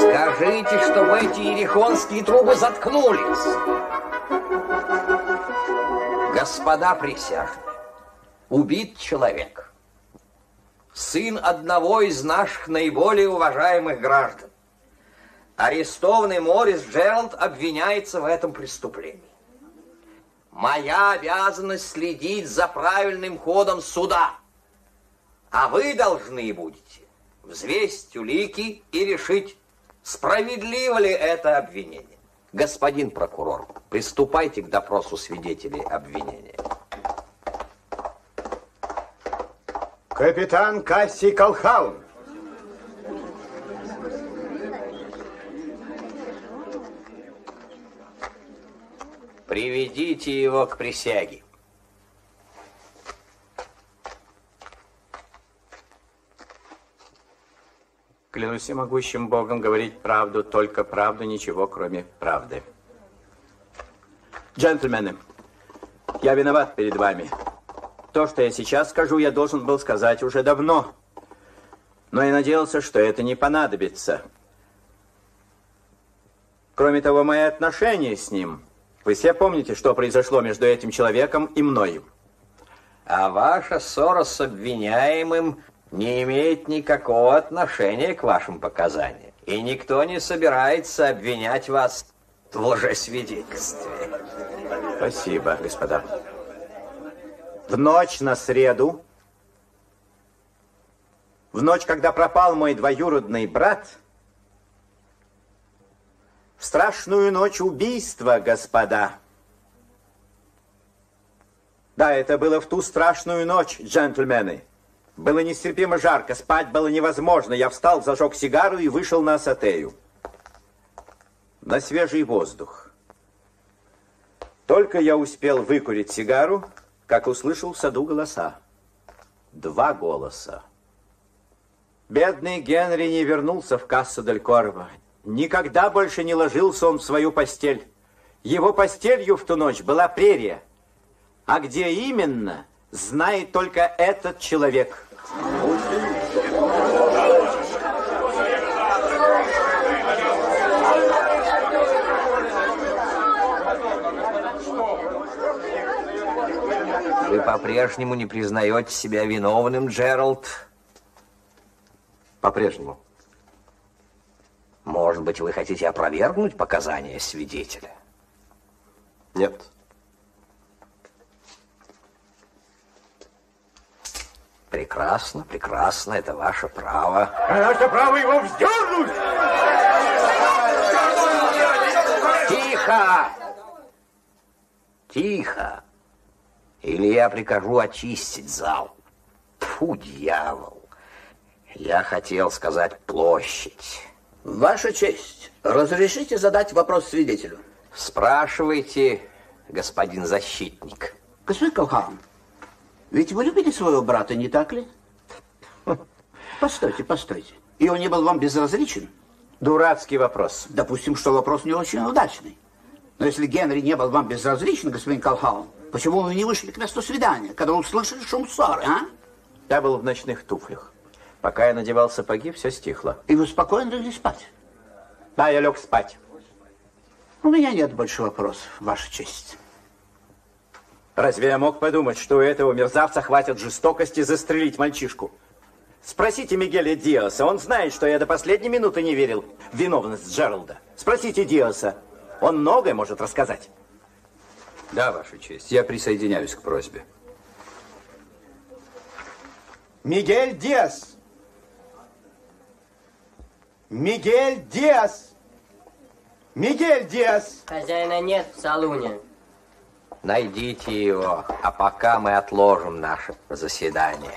Скажите, чтобы эти ерехонские трубы заткнулись. Господа присяжные, убит человек. Сын одного из наших наиболее уважаемых граждан. Арестованный Морис Джеральд обвиняется в этом преступлении. Моя обязанность следить за правильным ходом суда. А вы должны будете взвесить улики и решить, справедливо ли это обвинение. Господин прокурор, приступайте к допросу свидетелей обвинения. Капитан Касси Колхаун. Приведите его к присяге. Клянусь всемогущим Богом говорить правду, только правду, ничего кроме правды. Джентльмены, я виноват перед вами. То, что я сейчас скажу, я должен был сказать уже давно. Но я надеялся, что это не понадобится. Кроме того, мои отношения с ним. Вы все помните, что произошло между этим человеком и мною. А ваша ссора с обвиняемым не имеет никакого отношения к вашим показаниям. И никто не собирается обвинять вас в лжесвидетельстве. Спасибо, господа. В ночь на среду, в ночь, когда пропал мой двоюродный брат, в страшную ночь убийства, господа. Да, это было в ту страшную ночь, джентльмены. Было нестерпимо жарко, спать было невозможно. Я встал, зажег сигару и вышел на асатею. На свежий воздух. Только я успел выкурить сигару, как услышал в саду голоса. Два голоса. Бедный Генри не вернулся в кассу Дель Корво. Никогда больше не ложился он в свою постель. Его постелью в ту ночь была прерия. А где именно, знает только этот человек. Вы по-прежнему не признаете себя виновным, Джеральд? По-прежнему. Может быть, вы хотите опровергнуть показания свидетеля? Нет. Прекрасно, прекрасно, это ваше право. А наше право его вздернуть! Тихо! Тихо! Или я прикажу очистить зал. Фу, дьявол! Я хотел сказать площадь. Ваша честь, разрешите задать вопрос свидетелю? Спрашивайте, господин защитник. Господин Колхан, ведь вы любите своего брата, не так ли? Постойте, постойте. И он не был вам безразличен? Дурацкий вопрос. Допустим, что вопрос не очень удачный. Но если Генри не был вам безразличен, господин Колхан, почему вы не вышли к месту свидания, когда услышали шум ссоры, а? Я был в ночных туфлях. Пока я надевал сапоги, все стихло. И вы спокойно легли спать? Да, я лег спать. У меня нет больше вопросов, Ваша честь. Разве я мог подумать, что у этого мерзавца хватит жестокости застрелить мальчишку? Спросите Мигеля Диаса, он знает, что я до последней минуты не верил в виновность Джералда. Спросите Диаса, он многое может рассказать. Да, Ваша честь, я присоединяюсь к просьбе. Мигель Диас! Мигель Диас! Мигель Диас! Хозяина нет в салуне. Найдите его, а пока мы отложим наше заседание.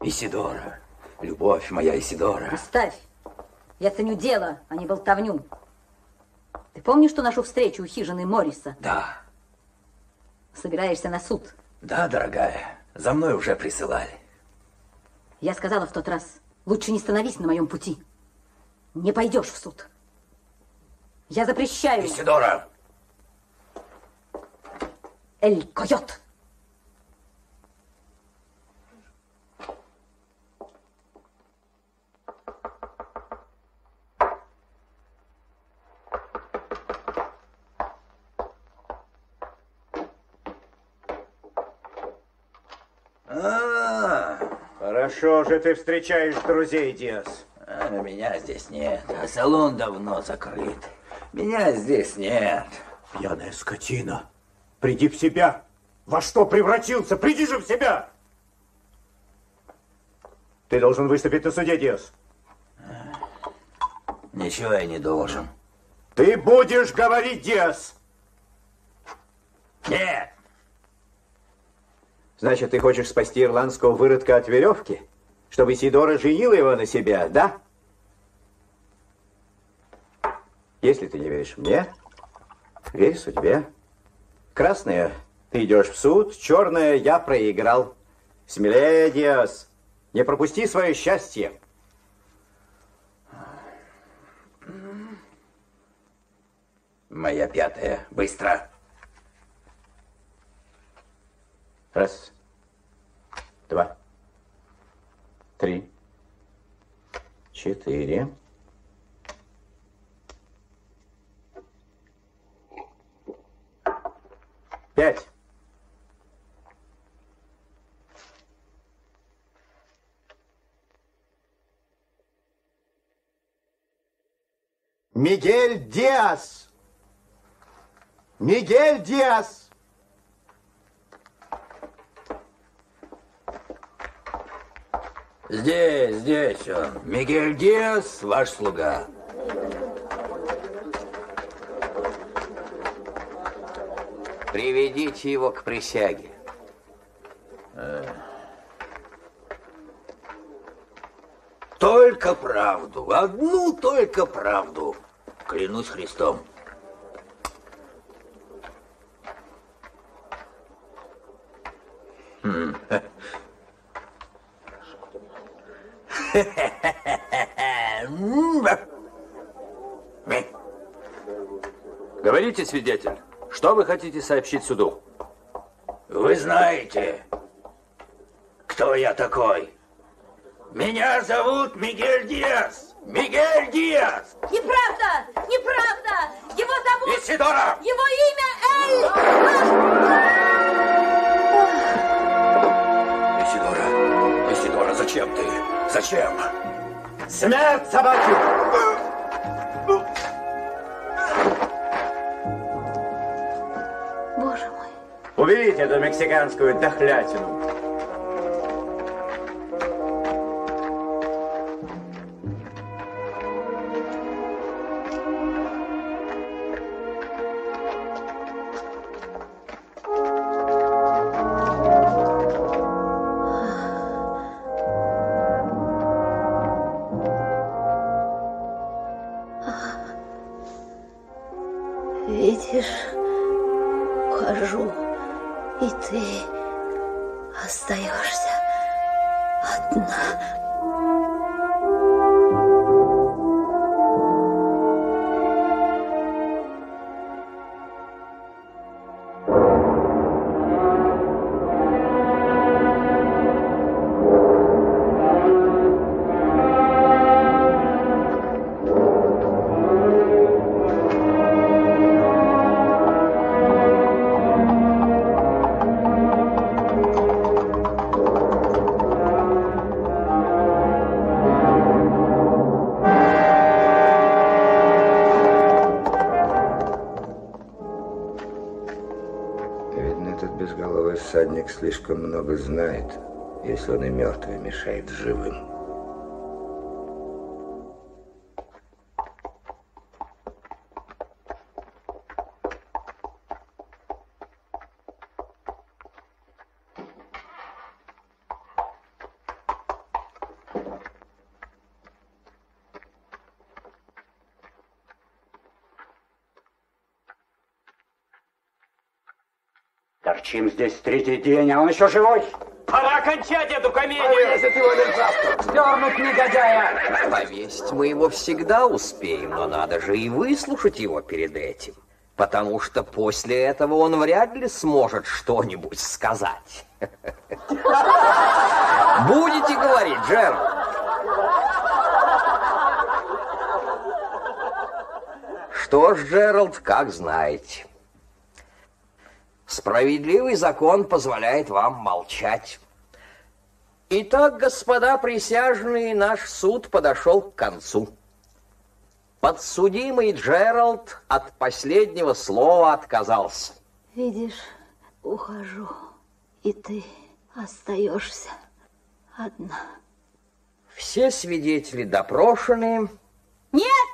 Исидора, любовь моя Исидора. Оставь. Я ценю дело, а не болтовню. Ты помнишь ту нашу встречу у хижины Морриса? Да, Собираешься на суд. да, дорогая, за мной уже присылали. Я сказала в тот раз, лучше не становись на моем пути. Не пойдешь в суд. Я запрещаю. Исидора! Эль Койот. А, Хорошо же ты встречаешь друзей, Диас. а, меня здесь нет. а Салон давно закрыт. Меня здесь нет. Пьяная скотина. Приди в себя. Во что превратился? Приди же в себя! Ты должен выступить на суде, Диас. Ничего я не должен. Ты будешь говорить, Диас! Нет! Значит, ты хочешь спасти ирландского выродка от веревки? Чтобы Сидора женила его на себя, да? Если ты не веришь мне, верь судьбе. Красная, ты идешь в суд, черная, я проиграл. Смелее, Диас, не пропусти свое счастье. Моя пятая. Быстро. Раз, два, три, четыре. Пять. Мигель Диас! Мигель Диас! Здесь, здесь он. Мигель Диас, ваш слуга. Приведите его к присяге. Э. Только правду, одну только правду. Клянусь Христом. М. Говорите, свидетель, что вы хотите сообщить суду? Вы знаете, кто я такой? Меня зовут Мигель Диас. Мигель Диас. Неправда! Неправда! Его зовут... Исидора! Его имя Эль... Исидора, Исидора, зачем ты? Зачем? Смерть собаки! Боже мой. Уберите эту мексиканскую дохлятину. Слишком много знает, если он и мертвый мешает живым. Торчим здесь третий день, а он еще живой. Пора кончать эту комедию! Повесить его мерзавца! Сдернуть негодяя! Повесить мы его всегда успеем, но надо же и выслушать его перед этим. Потому что после этого он вряд ли сможет что-нибудь сказать. Будете говорить, Джеральд? Что ж, Джеральд, как знаете. Справедливый закон позволяет вам молчать. Итак, господа присяжные, наш суд подошел к концу. Подсудимый Джеральд от последнего слова отказался. Видишь, ухожу, и ты остаешься одна. Все свидетели допрошены. Нет,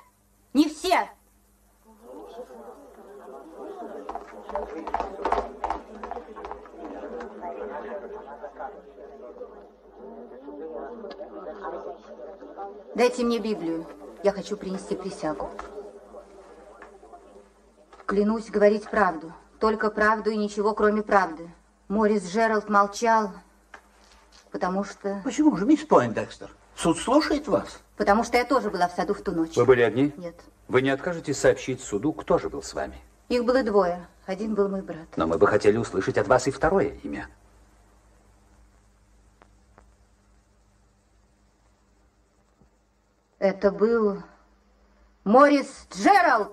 не все. Дайте мне Библию. Я хочу принести присягу. Клянусь говорить правду. Только правду и ничего, кроме правды. Морис Джеральд молчал, потому что... Почему же, мисс Пойндекстер? Суд слушает вас. Потому что я тоже была в саду в ту ночь. Вы были одни? Нет. Вы не откажетесь сообщить суду, кто же был с вами? Их было двое. Один был мой брат. Но мы бы хотели услышать от вас и второе имя. Это был Морис Джеральд.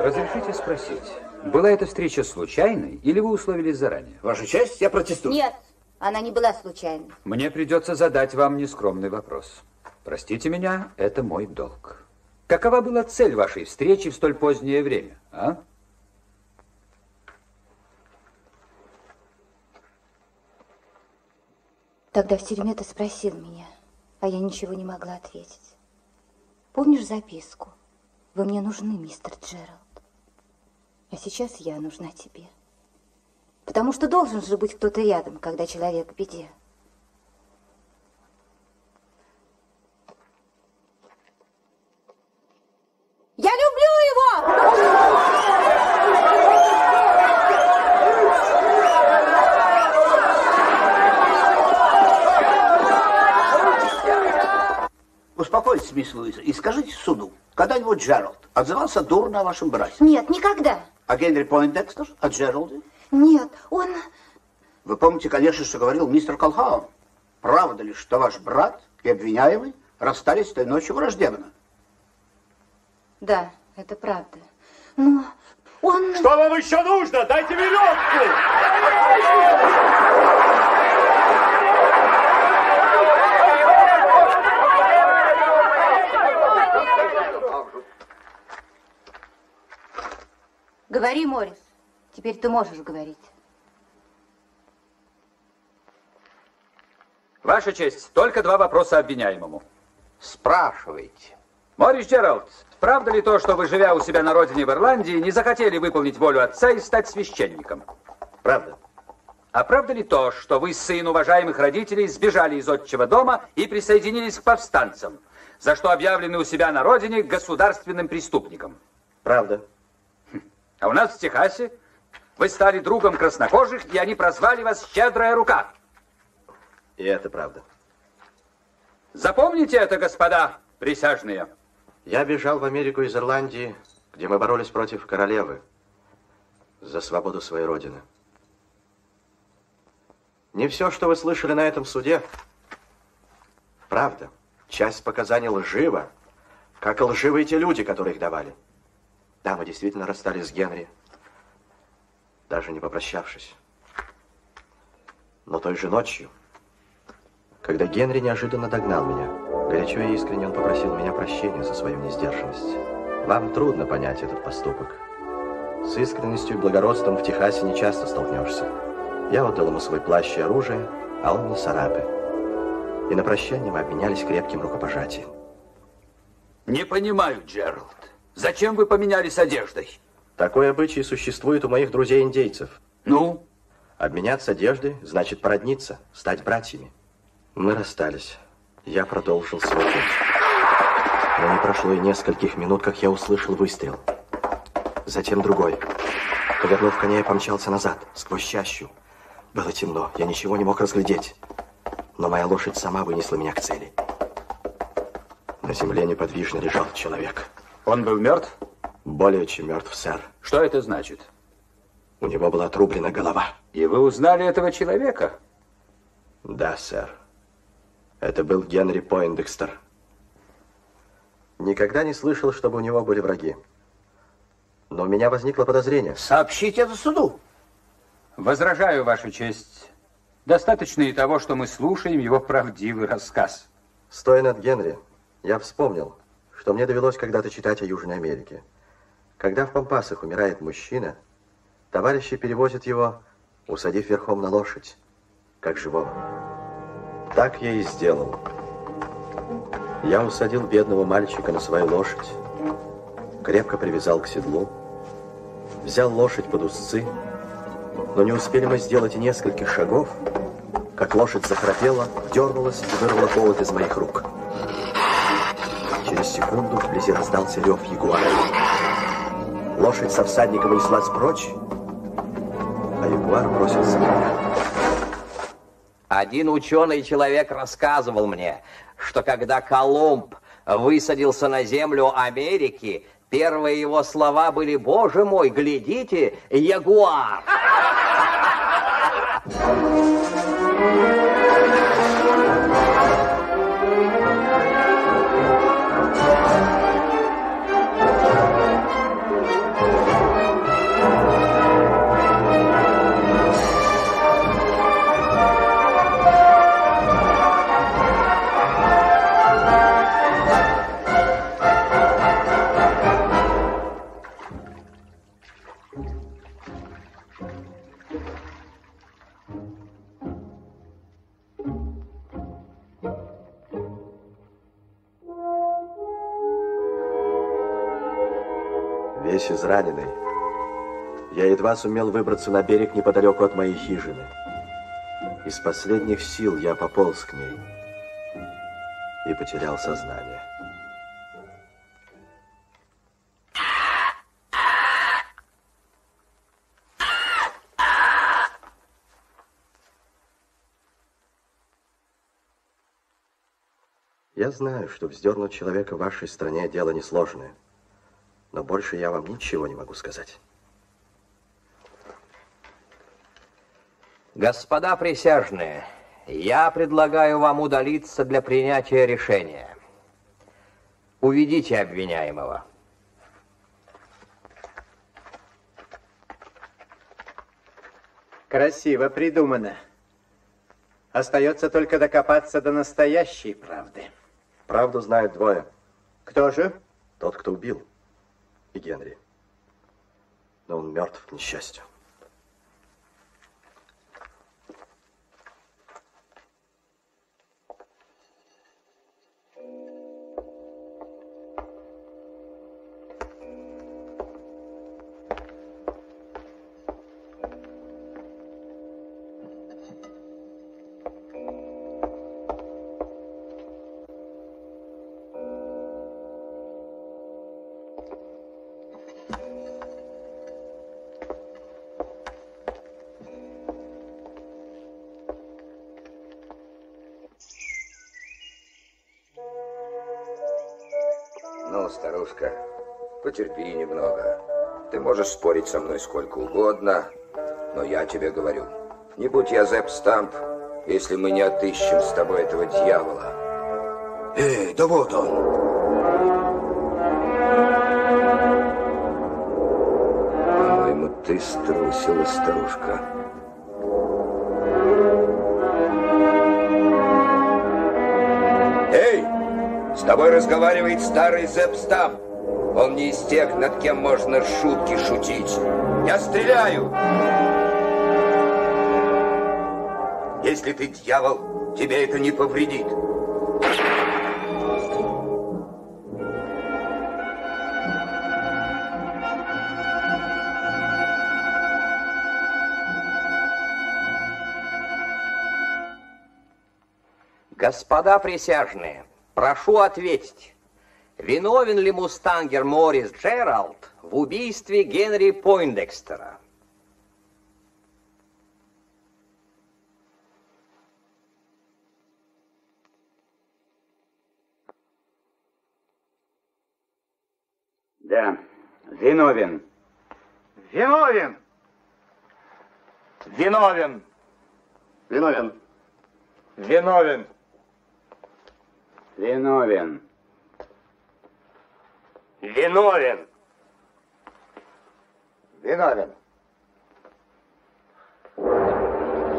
Разрешите спросить, была эта встреча случайной или вы условились заранее? Ваша честь, я протестую. Нет, она не была случайной. Мне придется задать вам нескромный вопрос. Простите меня, это мой долг. Какова была цель вашей встречи в столь позднее время, а? Тогда в тюрьме ты спросил меня, а я ничего не могла ответить. Помнишь записку? Вы мне нужны, мистер Джеральд. А сейчас я нужна тебе. Потому что должен же быть кто-то рядом, когда человек в беде. Я люблю его! Успокойтесь, мисс Луиза, и скажите суду, когда-нибудь Джеральд отзывался дурно о вашем брате? Нет, никогда. А Генри Пойндекстер о Джералде? Нет, он... Вы помните, конечно, что говорил мистер Колхаун. Правда ли, что ваш брат и обвиняемый расстались той ночью враждебно? Да, это правда. Но он... Что вам еще нужно? Дайте веревку! Говори, Морис. Теперь ты можешь говорить. Ваша честь, только два вопроса обвиняемому. Спрашивайте. Морис Джеральд, правда ли то, что вы, живя у себя на родине в Ирландии, не захотели выполнить волю отца и стать священником? Правда. А правда ли то, что вы, сын уважаемых родителей, сбежали из отчего дома и присоединились к повстанцам, за что объявлены у себя на родине государственным преступником? Правда. А у нас в Техасе вы стали другом краснокожих, и они прозвали вас «Щедрая рука». И это правда. Запомните это, господа присяжные. Я бежал в Америку из Ирландии, где мы боролись против королевы за свободу своей родины. Не все, что вы слышали на этом суде, правда. Часть показаний лжива, как лживы те люди, которые их давали. Да, мы действительно расстались с Генри, даже не попрощавшись. Но той же ночью, когда Генри неожиданно догнал меня, горячо и искренне он попросил меня прощения за свою несдержанность. Вам трудно понять этот поступок. С искренностью и благородством в Техасе не часто столкнешься. Я отдал ему свой плащ и оружие, а он мне сарапы. И на прощание мы обменялись крепким рукопожатием. Не понимаю, Джеральд. Зачем вы поменялись одеждой? Такой обычай существует у моих друзей-индейцев. Ну? Обменяться одеждой значит породниться, стать братьями. Мы расстались. Я продолжил свой путь. Но не прошло и нескольких минут, как я услышал выстрел. Затем другой. Повернув коня, я помчался назад, сквозь чащу. Было темно, я ничего не мог разглядеть. Но моя лошадь сама вынесла меня к цели. На земле неподвижно лежал человек. Он был мертв? Более чем мертв, сэр. Что это значит? У него была отрублена голова. И вы узнали этого человека? Да, сэр. Это был Генри Пойндекстер. Никогда не слышал, чтобы у него были враги. Но у меня возникло подозрение. Сообщите это суду. Возражаю, Ваша честь. Достаточно и того, что мы слушаем его правдивый рассказ. Стоя над Генри, я вспомнил, что мне довелось когда-то читать о Южной Америке. Когда в Пампасах умирает мужчина, товарищи перевозят его, усадив верхом на лошадь, как живого. Так я и сделал. Я усадил бедного мальчика на свою лошадь, крепко привязал к седлу, взял лошадь под узцы, но не успели мы сделать и нескольких шагов, как лошадь захрапела, дернулась и вырвала повод из моих рук. Через секунду вблизи раздался рев ягуара. Лошадь со всадником неслась прочь, а ягуар бросился на меня. Один ученый человек рассказывал мне, что когда Колумб высадился на землю Америки, первые его слова были «Боже мой, глядите, ягуар!» Весь я едва сумел выбраться на берег неподалеку от моей хижины. Из последних сил я пополз к ней и потерял сознание. Я знаю, что вздернуть человека в вашей стране дело несложное. Но больше я вам ничего не могу сказать. Господа присяжные, я предлагаю вам удалиться для принятия решения. Уведите обвиняемого. Красиво придумано. Остается только докопаться до настоящей правды. Правду знают двое. Кто же? Тот, кто убил. И Генри. Но он мертв, к несчастью. Можешь спорить со мной сколько угодно, но я тебе говорю, не будь я Зепп Стамп, если мы не отыщем с тобой этого дьявола. Эй, да вот он! По-моему, ты струсила, старушка. Эй! С тобой разговаривает старый Зепп Стамп. Он не из тех, над кем можно шутки шутить. Я стреляю! Если ты дьявол, тебе это не повредит. Господа присяжные, прошу ответить, виновен ли мустангер Морис Джеральд в убийстве Генри Пойндекстера? Да, виновен. Виновен! Виновен. Виновен. Виновен. Виновен. Виновен. Виновен.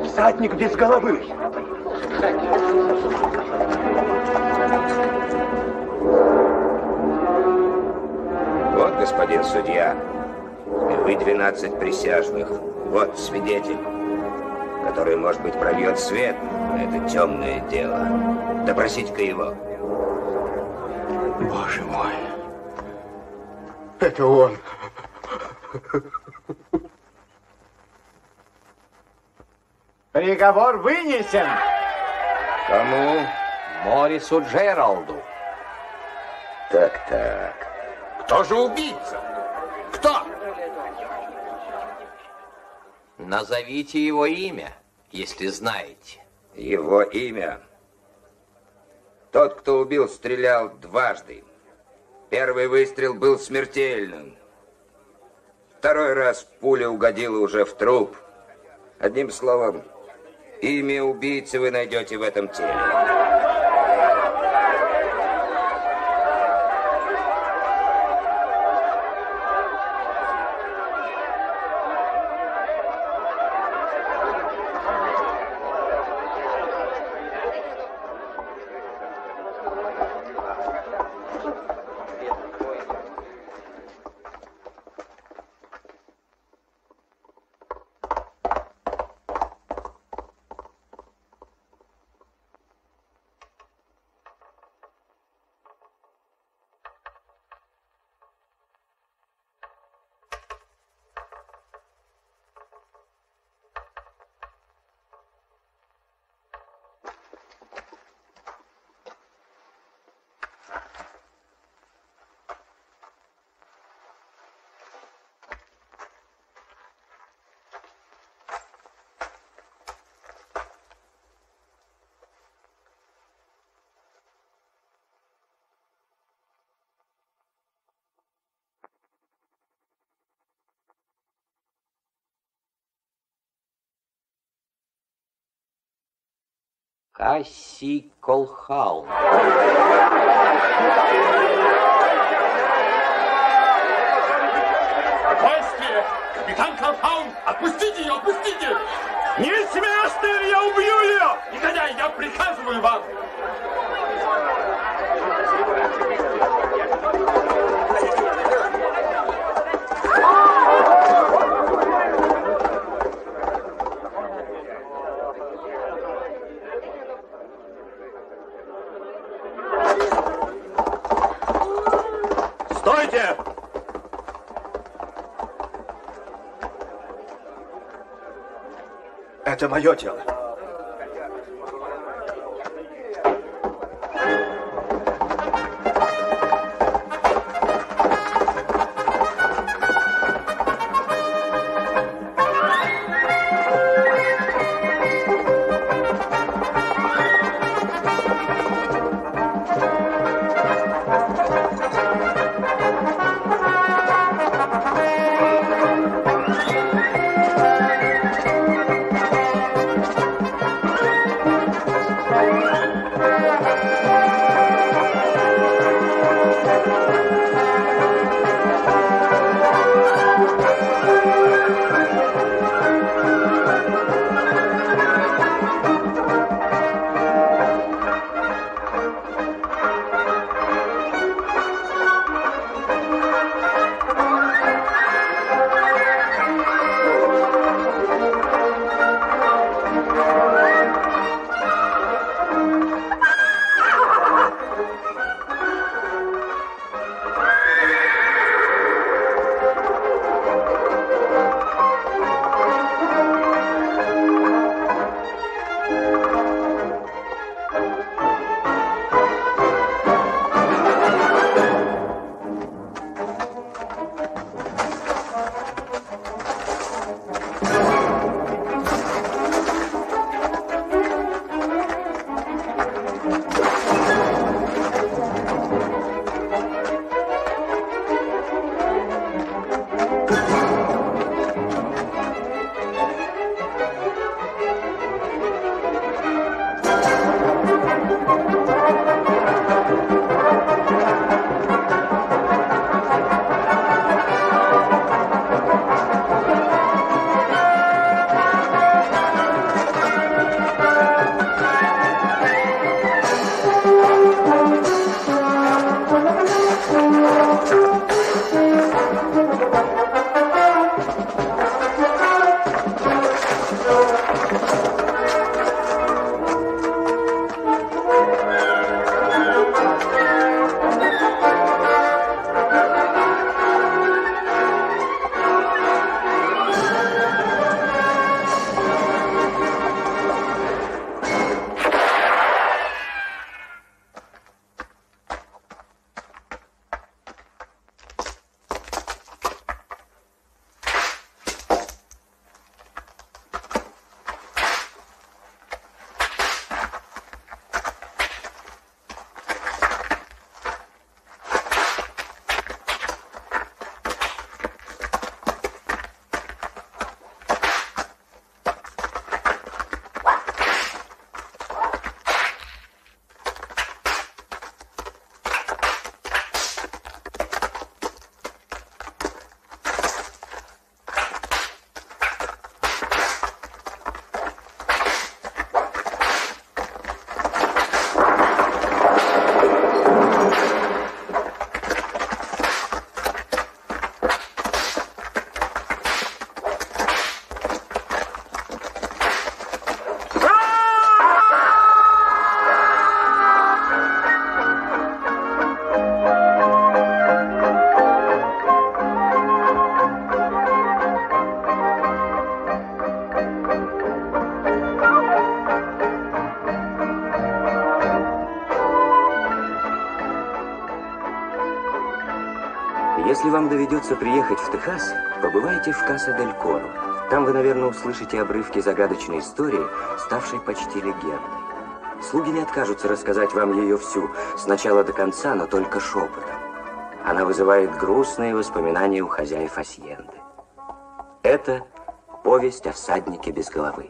Всадник без головы. Вот, господин судья, и вы 12 присяжных. Вот свидетель, который, может быть, прольет свет на это темное дело. Допросите-ка его. Боже мой. Это он. Приговор вынесен. Кому? Морису Джералду. Так, так. Кто же убийца? Кто? Назовите его имя, если знаете. Его имя. Тот, кто убил, стрелял дважды. Первый выстрел был смертельным. Второй раз пуля угодила уже в труп. Одним словом, имя убийцы вы найдете в этом теле. Касси Колхаун. Спокойствие! Капитан Колхаун, отпустите ее, отпустите! Не смешно, или я убью ее! Негодяй, я приказываю вам! Это мое тело. Вам доведется приехать в Техас, побывайте в Каса-дель-Коро. Там вы, наверное, услышите обрывки загадочной истории, ставшей почти легендой. Слуги не откажутся рассказать вам ее всю, с начала до конца, но только шепотом. Она вызывает грустные воспоминания у хозяев Асьенды. Это повесть о всаднике без головы.